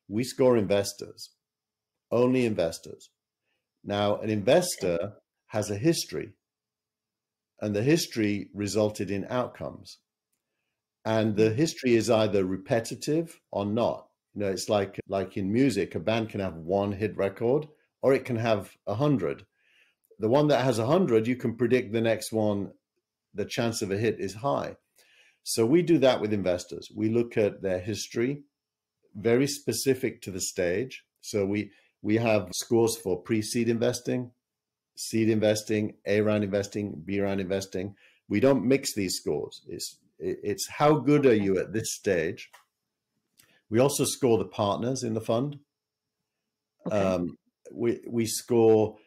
We score investors, only investors. Now, an investor has a history and the history resulted in outcomes. And the mm. history is either repetitive or not. You know, it's like like in music, a band can have one hit record or it can have a hundred. The one that has a hundred, you can predict the next one, the chance of a hit is high. So we do that with investors. We look at their history, very specific to the stage. So we we have scores for pre-seed investing, seed investing, A round investing, B round investing. We don't mix these scores. It's it's how good are you at this stage. We also score the partners in the fund. Okay. Um, we we score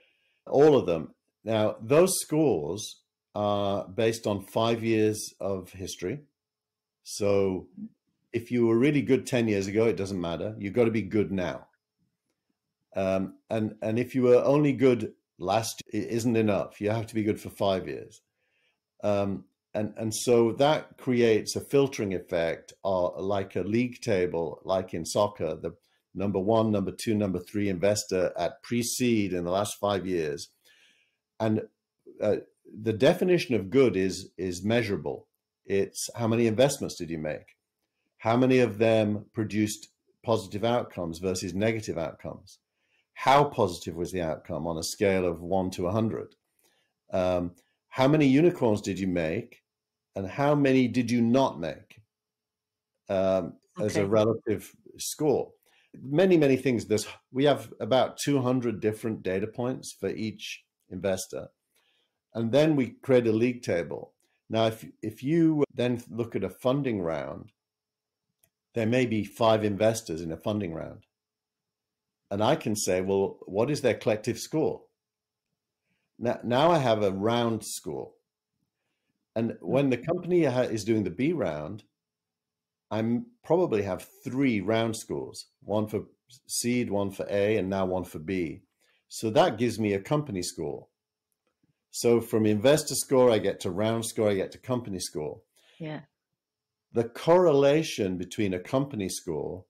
all of them. Now those scores are based on five years of history. So if you were really good ten years ago, it doesn't matter. You've got to be good now. Um, and and if you were only good last it isn't enough. You have to be good for five years. Um, and, and so that creates a filtering effect uh, like a league table, like in soccer, the number one, number two, number three investor at pre-seed in the last five years. And uh, the definition of good is, is measurable. It's how many investments did you make? How many of them produced positive outcomes versus negative outcomes? How positive was the outcome on a scale of one to 100? Um, how many unicorns did you make? And how many did you not make um, okay. as a relative score? Many, many things. There's, we have about 200 different data points for each investor. And then we create a league table. Now, if, if you then look at a funding round, there may be five investors in a funding round. And I can say, well, what is their collective score? Now, now I have a round score. And hmm. when the company is doing the B round, I probably have three round scores one for seed, one for A, and now one for B. So that gives me a company score. So from investor score, I get to round score, I get to company score. Yeah. The correlation between a company score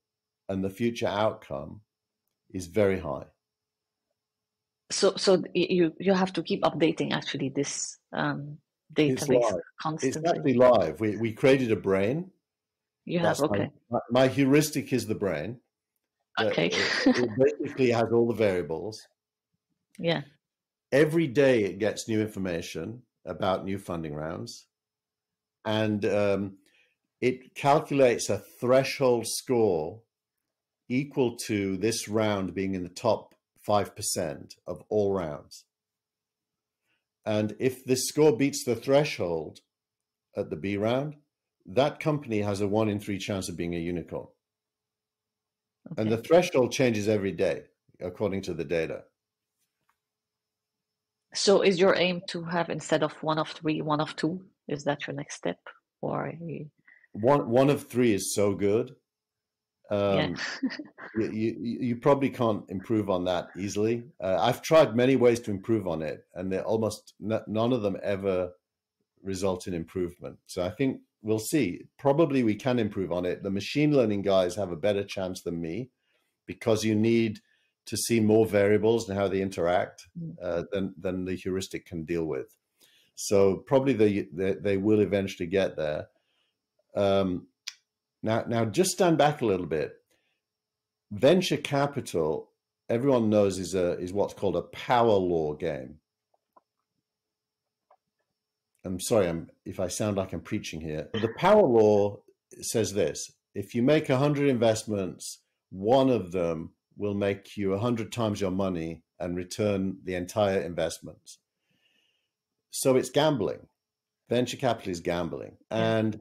and the future outcome is very high. So, so you you have to keep updating actually this um, database constantly. It's actually live. We we created a brain. You have That's okay. My, my, heuristic is the brain. Okay. it, it basically has all the variables. Yeah. Every day it gets new information about new funding rounds, and um, it calculates a threshold score equal to this round being in the top 5% of all rounds. And if this score beats the threshold at the B round, that company has a one in three chance of being a unicorn. Okay. And the threshold changes every day according to the data. So is your aim to have instead of one of three, one of two? Is that your next step? Or one one of three is so good um, yeah. you, you, probably can't improve on that easily. Uh, I've tried many ways to improve on it, and they almost n- none of them ever result in improvement. So I think we'll see. Probably we can improve on it. The machine learning guys have a better chance than me because you need to see more variables and how they interact mm. uh, than than the heuristic can deal with. So probably they they, they will eventually get there. Um, now, now just stand back a little bit. Venture capital, everyone knows, is a is what's called a power law game. I'm sorry, I'm if I sound like I'm preaching here. The power law says this: if you make a hundred investments, one of them will make you a hundred times your money and return the entire investment. So it's gambling. Venture capital is gambling, and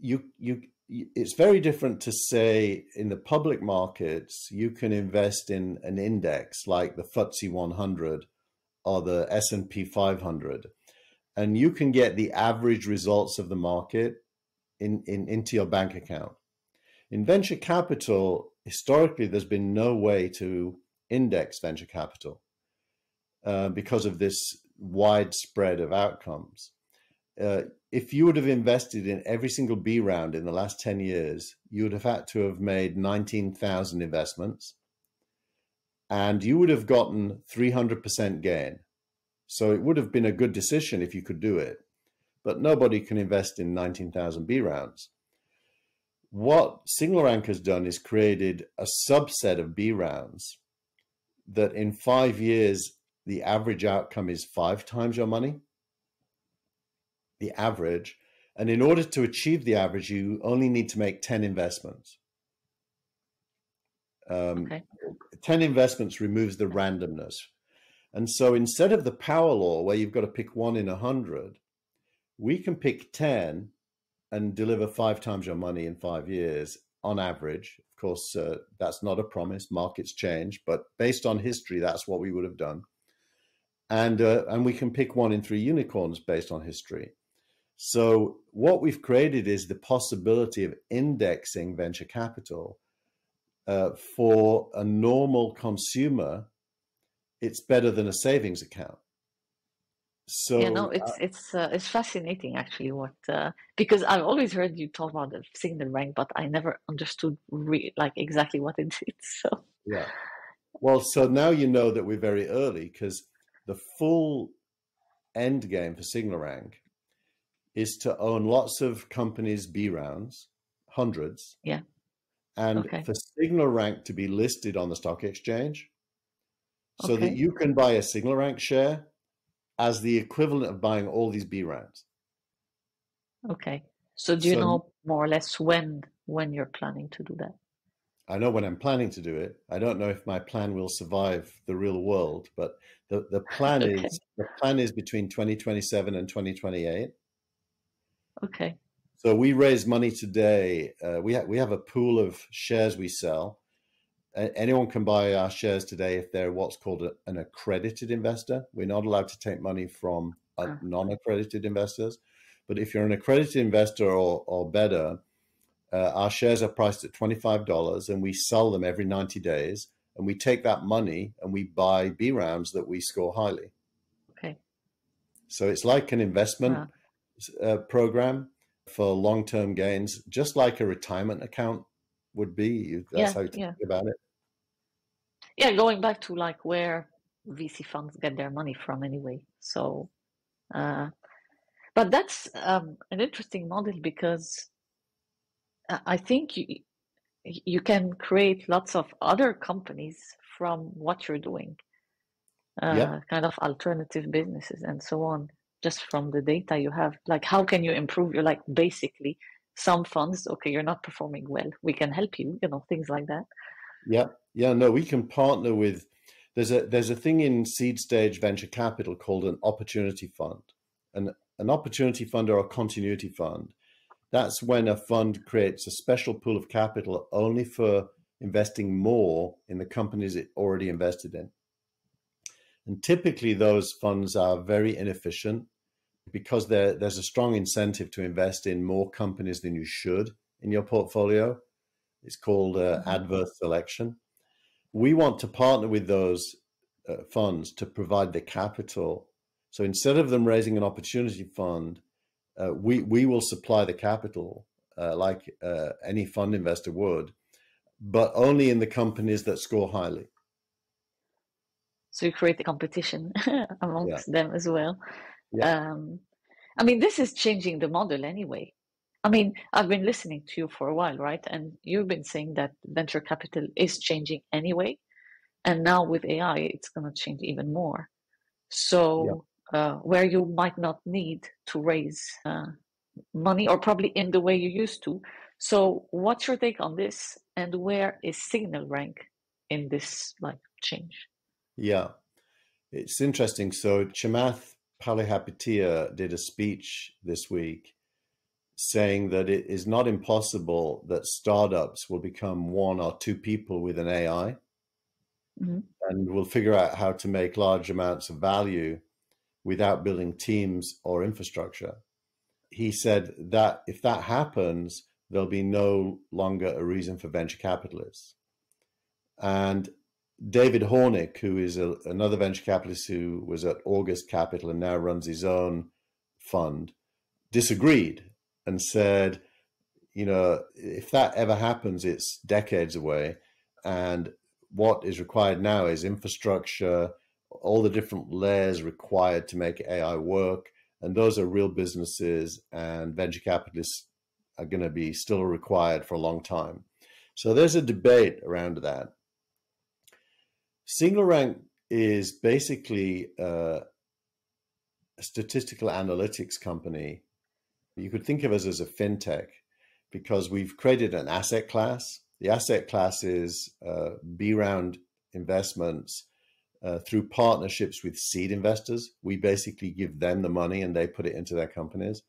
you you it's very different to say in the public markets you can invest in an index like the FTSE 100 or the S&P 500 and you can get the average results of the market in, in into your bank account. In venture capital historically there's been no way to index venture capital uh, because of this widespread of outcomes uh, if you would have invested in every single B round in the last 10 years, you would have had to have made 19,000 investments and you would have gotten 300% gain. So it would have been a good decision if you could do it. But nobody can invest in 19,000 B rounds. What SignalRank has done is created a subset of B rounds that in five years, the average outcome is five times your money the average. And in order to achieve the average, you only need to make 10 investments. Um, okay. 10 investments removes the randomness. And so instead of the power law where you've got to pick one in a 100, we can pick 10 and deliver five times your money in five years on average. Of course, uh, that's not a promise. Markets change, but based on history, that's what we would have done. And uh, and we can pick one in three unicorns based on history. So what we've created is the possibility of indexing venture capital uh, for a normal consumer. It's better than a savings account. So yeah, no, it's uh, it's uh, it's fascinating actually. What uh, because I've always heard you talk about the SignalRank, but I never understood re- like exactly what it did. So yeah, well, so now you know that we're very early because the full end game for SignalRank is to own lots of companies B rounds, hundreds. Yeah. And okay. for SignalRank to be listed on the stock exchange so okay. that you can buy a SignalRank share as the equivalent of buying all these B rounds. Okay. So do you so, know more or less when when you're planning to do that? I know when I'm planning to do it. I don't know if my plan will survive the real world, but the, the plan okay. is the plan is between 2027 and 2028. Okay. So we raise money today. Uh, we have we have a pool of shares we sell. anyone can buy our shares today if they're what's called a, an accredited investor. We're not allowed to take money from uh, non-accredited investors, but if you're an accredited investor or, or better, uh, our shares are priced at twenty five dollars, and we sell them every ninety days. And we take that money and we buy B rounds that we score highly. Okay. So it's like an investment uh, program for long term gains, just like a retirement account would be. That's yeah, how you yeah. think about it. Yeah, going back to like where VC funds get their money from anyway. So, uh, but that's um, an interesting model because I think you you can create lots of other companies from what you're doing, uh, yeah. kind of alternative businesses and so on just from the data you have like how can you improve your like basically some funds? Okay you're not performing well. We can help you you know things like that. Yeah. Yeah no we can partner with there's a there's a thing in seed stage venture capital called an opportunity fund. And an opportunity fund or a continuity fund that's when a fund creates a special pool of capital only for investing more in the companies it already invested in and typically, those funds are very inefficient because there's a strong incentive to invest in more companies than you should in your portfolio. It's called uh, mm-hmm. adverse selection. We want to partner with those uh, funds to provide the capital. So instead of them raising an opportunity fund, uh, we we will supply the capital uh, like uh, any fund investor would, but only in the companies that score highly. So you create a competition amongst yeah. them as well. Yeah. Um, I mean, this is changing the model anyway. I mean, I've been listening to you for a while, right? And you've been saying that venture capital is changing anyway. And now with AI, it's going to change even more. So, yeah. uh, where you might not need to raise uh, money or probably in the way you used to. So, what's your take on this? And where is SignalRank in this like change? Yeah, it's interesting. So Chamath Palihapitiya did a speech this week saying that it is not impossible that startups will become one or two people with an AI mm-hmm. and will figure out how to make large amounts of value without building teams or infrastructure. He said that if that happens, there'll be no longer a reason for venture capitalists. And David Hornik, who is a, another venture capitalist who was at August Capital and now runs his own fund, disagreed and said, you know, if that ever happens, it's decades away. And what is required now is infrastructure, all the different layers required to make AI work. And those are real businesses, and venture capitalists are going to be still required for a long time. So there's a debate around that. SignalRank is basically uh, a statistical analytics company. You could think of us as a fintech because we've created an asset class. The asset class is uh, B round investments uh, through partnerships with seed investors. We basically give them the money and they put it into their companies.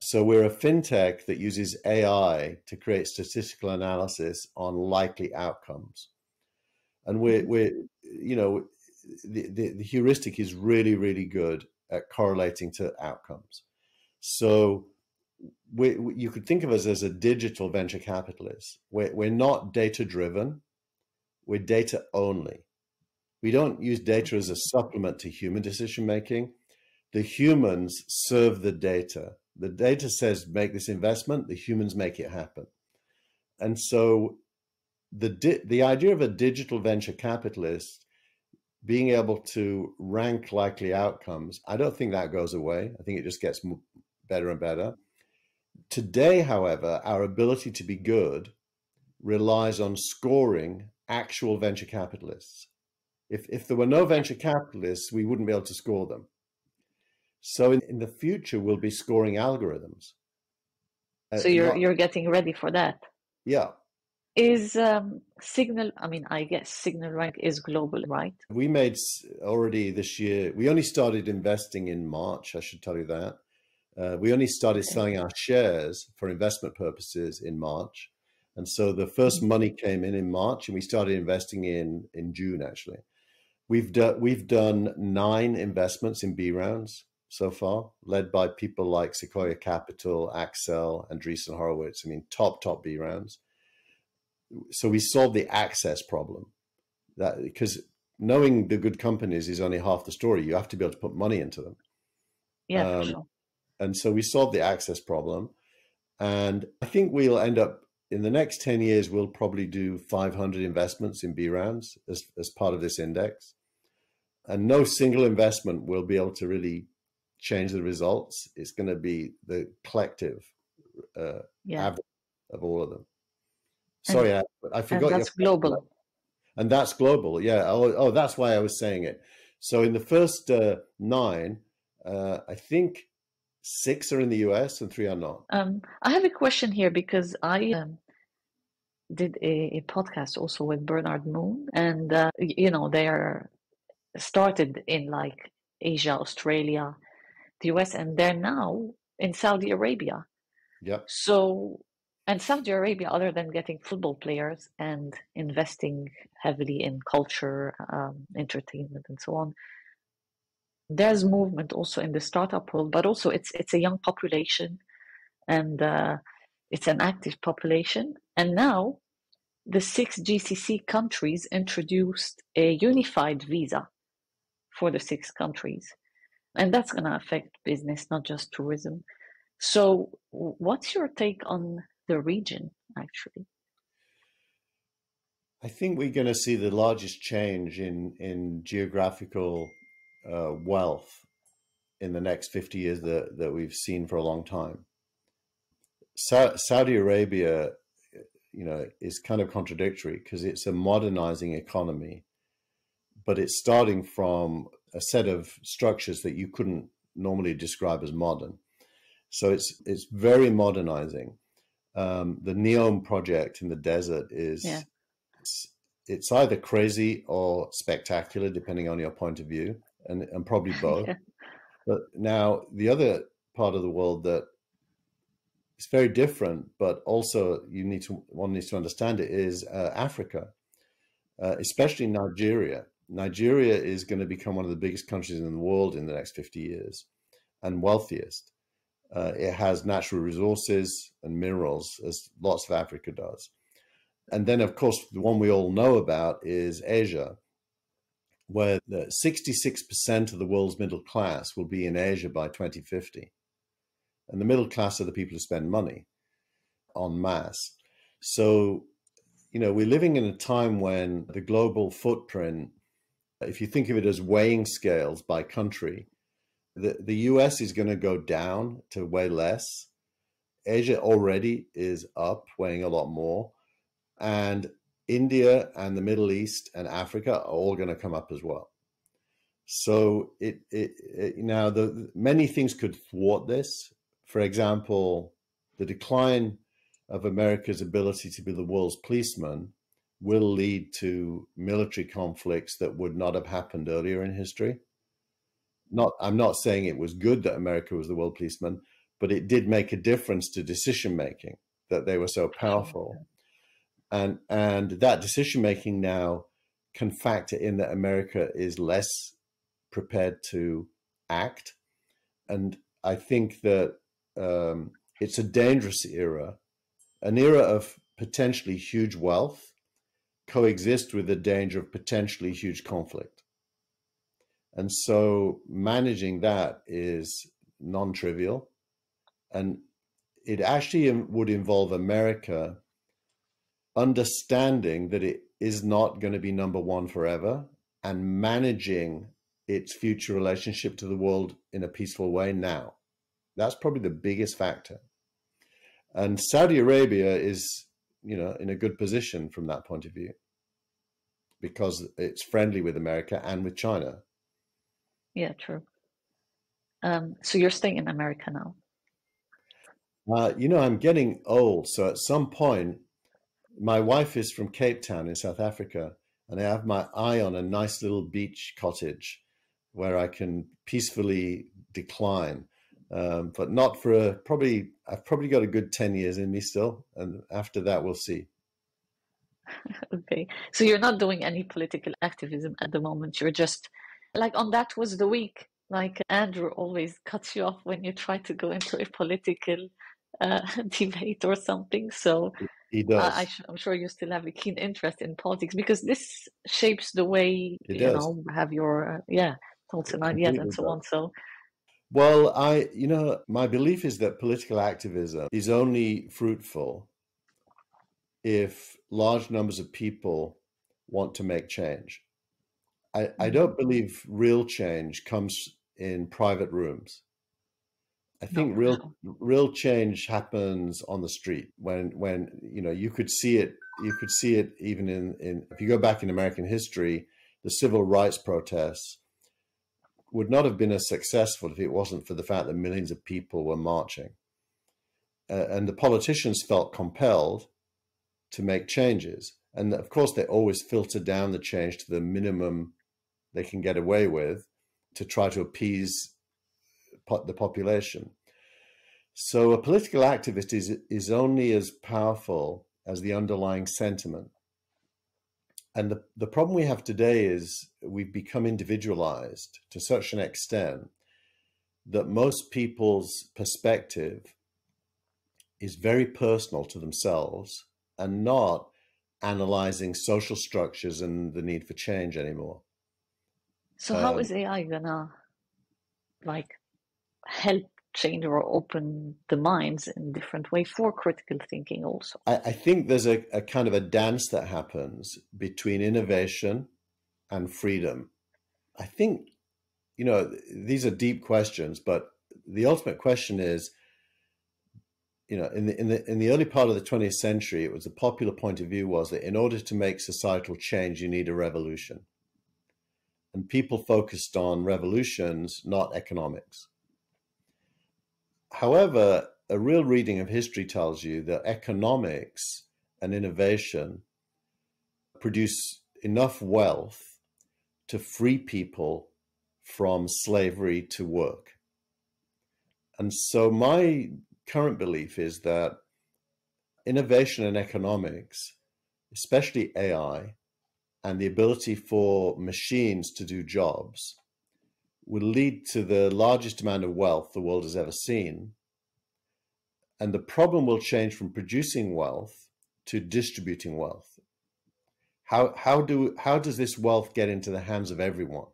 So we're a fintech that uses AI to create statistical analysis on likely outcomes and we're mm-hmm. we're you know the, the, the heuristic is really really good at correlating to outcomes. So we, we, you could think of us as a digital venture capitalist. We're, we're not data driven. We're data only. We don't use data as a supplement to human decision making. The humans serve the data. The data says make this investment. The humans make it happen. And so the di- the idea of a digital venture capitalist being able to rank likely outcomes, I don't think that goes away. I think it just gets better and better. Today, however, our ability to be good relies on scoring actual venture capitalists. If, if there were no venture capitalists, we wouldn't be able to score them. So in, in the future, we'll be scoring algorithms. So uh, you're not, you're getting ready for that. Yeah, is um, Signal, I mean, I guess SignalRank is global, right? We made already this year, we only started investing in March, I should tell you that. Uh, we only started selling our shares for investment purposes in March. And so the first mm-hmm. money came in in March and we started investing in in June actually. We've done we've done nine investments in B rounds so far, led by people like Sequoia Capital, Accel, Andreessen Horowitz. I mean, top top B rounds. So we solved the access problem. That because knowing the good companies is only half the story. You have to be able to put money into them. Yeah, um, sure. And so we solved the access problem, and I think we'll end up in the next 10 years, we'll probably do 500 investments in B rounds as, as part of this index. And no single investment will be able to really change the results. It's going to be the collective uh, yeah. average of all of them. Sorry, and, I, I forgot. That's global. And that's global. Yeah. Oh, oh, that's why I was saying it. So in the first uh, nine, uh, I think Six are in the US and three are not. Um, I have a question here because I um, did a, a, podcast also with Bernard Moon, and uh, you know they are started in like Asia, Australia, the US, and they're now in Saudi Arabia. Yeah. So, and Saudi Arabia, other than getting football players and investing heavily in culture, um, entertainment, and so on, there's movement also in the startup world, but also it's it's a young population, and uh, it's an active population. And now, the six GCC countries introduced a unified visa for the six countries, and that's going to affect business, not just tourism. So, what's your take on the region, actually? I think we're going to see the largest change in in geographical uh, wealth in the next 50 years that, that we've seen for a long time. Sa- Saudi Arabia, you know, is kind of contradictory because it's a modernizing economy, but it's starting from a set of structures that you couldn't normally describe as modern. So it's it's very modernizing. Um, the NEOM project in the desert is yeah. it's, it's either crazy or spectacular, depending on your point of view and, and probably both. yeah. But now the other part of the world that is very different, but also you need to one needs to understand it is uh, Africa, uh, especially Nigeria. Nigeria is going to become one of the biggest countries in the world in the next 50 years and wealthiest. Uh, it has natural resources and minerals, as lots of Africa does. And then, of course, the one we all know about is Asia, where 66% of the world's middle class will be in Asia by 2050. And the middle class are the people who spend money en masse. So, you know, we're living in a time when the global footprint, if you think of it as weighing scales by country, the, the US is going to go down to weigh less. Asia already is up, weighing a lot more. And India and the Middle East and Africa are all going to come up as well. So it, it, it now the many things could thwart this. For example, the decline of America's ability to be the world's policeman will lead to military conflicts that would not have happened earlier in history. Not, I'm not saying it was good that America was the world policeman, but it did make a difference to decision making that they were so powerful. and and that decision making now can factor in that America is less prepared to act, and I think that um, it's a dangerous era, an era of potentially huge wealth coexist with the danger of potentially huge conflict. And so managing that is non trivial. And it actually would involve America understanding that it is not going to be number one forever and managing its future relationship to the world in a peaceful way now. That's probably the biggest factor. And Saudi Arabia is, you know, in a good position from that point of view because it's friendly with America and with China. Yeah, true. Um, so you're staying in America now? Uh, you know, I'm getting old. So at some point, my wife is from Cape Town in South Africa, and I have my eye on a nice little beach cottage where I can peacefully decline. um, but not for a, probably. I've probably got a good ten years in me still, and after that, we'll see. okay, so you're not doing any political activism at the moment. You're just like on that was the week. Like Andrew always cuts you off when you try to go into a political uh, debate or something. So he does. I, am sure you still have a keen interest in politics because this shapes the way it you does. know have your uh, yeah thoughts and ideas and so does. on. So. Well, I, you know, my belief is that political activism is only fruitful if large numbers of people want to make change. I, I don't mm-hmm. believe real change comes in private rooms. I think no, real no. real change happens on the street when when you know you could see it you could see it even in in if you go back in American history the civil rights protests would not have been as successful if it wasn't for the fact that millions of people were marching uh, and the politicians felt compelled to make changes and of course they always filter down the change to the minimum they can get away with to try to appease the population. So a political activist is, is only as powerful as the underlying sentiment. And the, the problem we have today is we've become individualized to such an extent that most people's perspective is very personal to themselves and not analyzing social structures and the need for change anymore. So how um, is AI gonna like help change or open the minds in different way for critical thinking also? I, I think there's a, a, kind of a dance that happens between innovation and freedom. I think you know these are deep questions but the ultimate question is you know in the in the in the early part of the 20th century it was the popular point of view was that in order to make societal change you need a revolution and people focused on revolutions not economics However, a real reading of history tells you that economics and innovation produce enough wealth to free people from slavery to work. And so my current belief is that innovation and economics, especially AI, and the ability for machines to do jobs will lead to the largest amount of wealth the world has ever seen. And the problem will change from producing wealth to distributing wealth. How, how, do, how does this wealth get into the hands of everyone?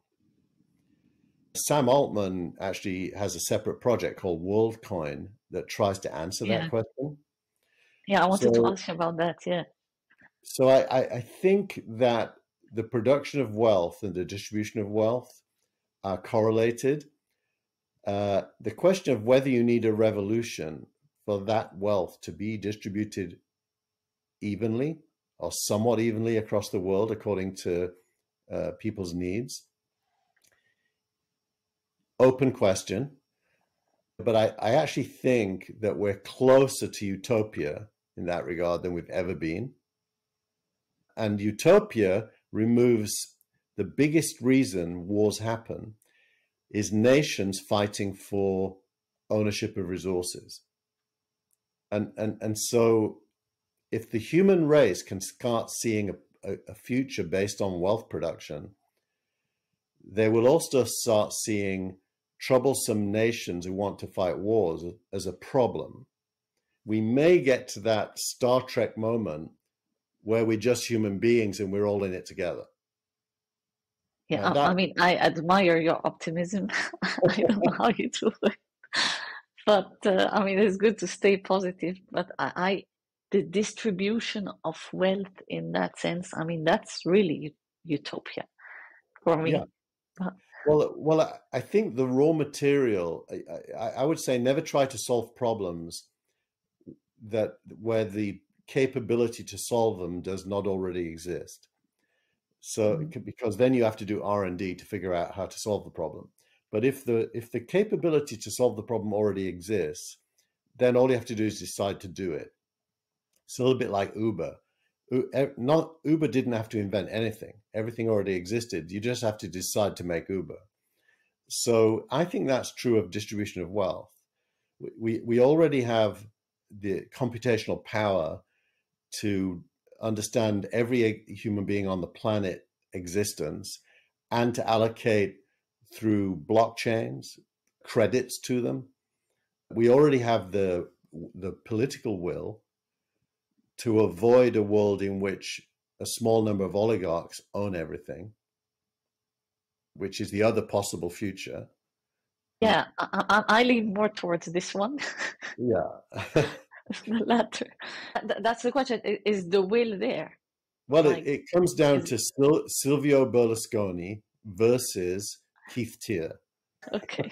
Sam Altman actually has a separate project called WorldCoin that tries to answer yeah. that question. Yeah, I wanted so, to ask you about that. Yeah. So I, I, I think that the production of wealth and the distribution of wealth are correlated. Uh, the question of whether you need a revolution for that wealth to be distributed evenly or somewhat evenly across the world according to uh, people's needs. Open question. But I, I actually think that we're closer to utopia in that regard than we've ever been. And utopia removes the biggest reason wars happen is nations fighting for ownership of resources. And, and, and so if the human race can start seeing a, a future based on wealth production, they will also start seeing troublesome nations who want to fight wars as a problem. We may get to that Star Trek moment where we're just human beings and we're all in it together. Yeah, that, I mean, I admire your optimism. I don't know how you do it, but uh, I mean, it's good to stay positive. But I, I, the distribution of wealth in that sense, I mean, that's really utopia for me. Yeah. But, well, well, I think the raw material. I, I would say never try to solve problems that where the capability to solve them does not already exist. So mm-hmm. because then you have to do R and D to figure out how to solve the problem. But if the if the capability to solve the problem already exists, then all you have to do is decide to do it. It's a little bit like Uber. Not Uber didn't have to invent anything; everything already existed. You just have to decide to make Uber. So I think that's true of distribution of wealth. We, we already have the computational power to understand every human being on the planet existence and to allocate through blockchains credits to them. We already have the the political will to avoid a world in which a small number of oligarchs own everything, which is the other possible future. Yeah, I, I lean more towards this one. yeah. the latter. That's the question. Is the will there? Well, like, it, it, comes down is... to Sil- Silvio Berlusconi versus Keith Teare. Okay.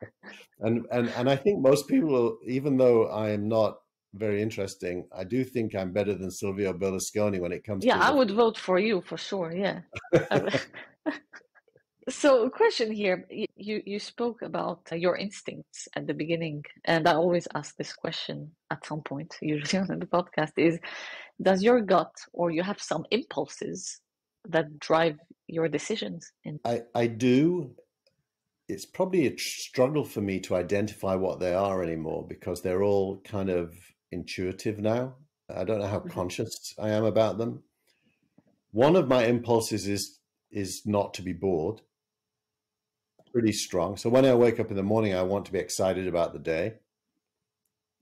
and and and I think most people, even though I am not very interesting, I do think I'm better than Silvio Berlusconi when it comes. Yeah, to Yeah, I would vote for you for sure. Yeah. so, a question here: you you spoke about your instincts at the beginning, and I always ask this question at some point, usually on the podcast: is does your gut or you have some impulses that drive your decisions? In- I I do. It's probably a struggle for me to identify what they are anymore because they're all kind of intuitive now. I don't know how mm-hmm. conscious I am about them. One of my impulses is is not to be bored. Pretty strong. So when I wake up in the morning, I want to be excited about the day.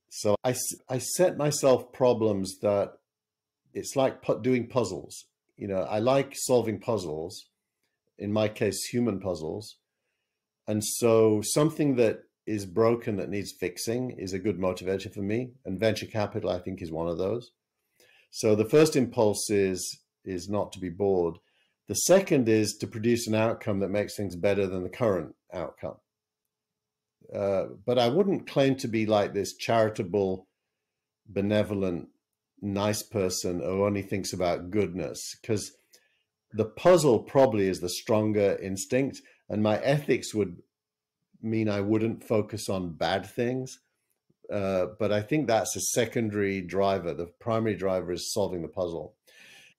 So I, I set myself problems that it's like doing puzzles. You know, I like solving puzzles, in my case, human puzzles. And so something that is broken that needs fixing is a good motivator for me. And venture capital, I think, is one of those. So the first impulse is is not to be bored. The second is to produce an outcome that makes things better than the current outcome. Uh, but I wouldn't claim to be like this charitable, benevolent, nice person who only thinks about goodness, because the puzzle probably is the stronger instinct, and my ethics would mean I wouldn't focus on bad things. Uh, but I think that's a secondary driver. The primary driver is solving the puzzle.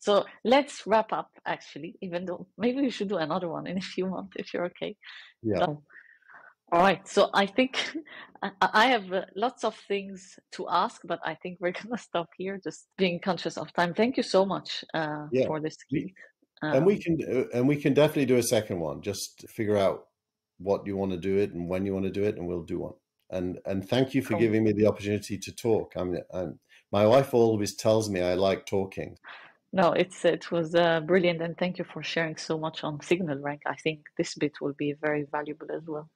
So let's wrap up, actually, even though maybe we should do another one in a few months if you're okay. Yeah. all right. So I think I have uh, lots of things to ask, but I think we're going to stop here, just being conscious of time. Thank you so much uh, yeah. for this. Um, and we um, can and we can definitely do a second one. Just figure out what you want to do it and when you want to do it, and we'll do one. And and thank you for cool. giving me the opportunity to talk. I mean, I'm, my wife always tells me I like talking. No, it's it was uh, brilliant, and thank you for sharing so much on SignalRank. I think this bit will be very valuable as well.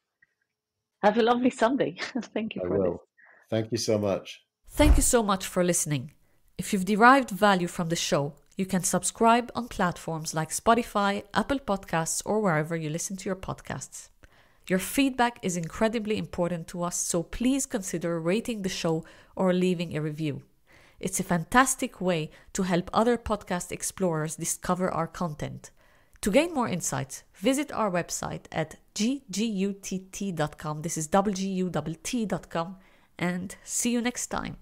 Have a lovely Sunday. thank you I for will. this. Thank you so much. Thank you so much for listening. If you've derived value from the show, you can subscribe on platforms like Spotify, Apple Podcasts, or wherever you listen to your podcasts. Your feedback is incredibly important to us, so please consider rating the show or leaving a review. It's a fantastic way to help other podcast explorers discover our content. To gain more insights, visit our website at ggutt.com. This is ggutt.com, and see you next time.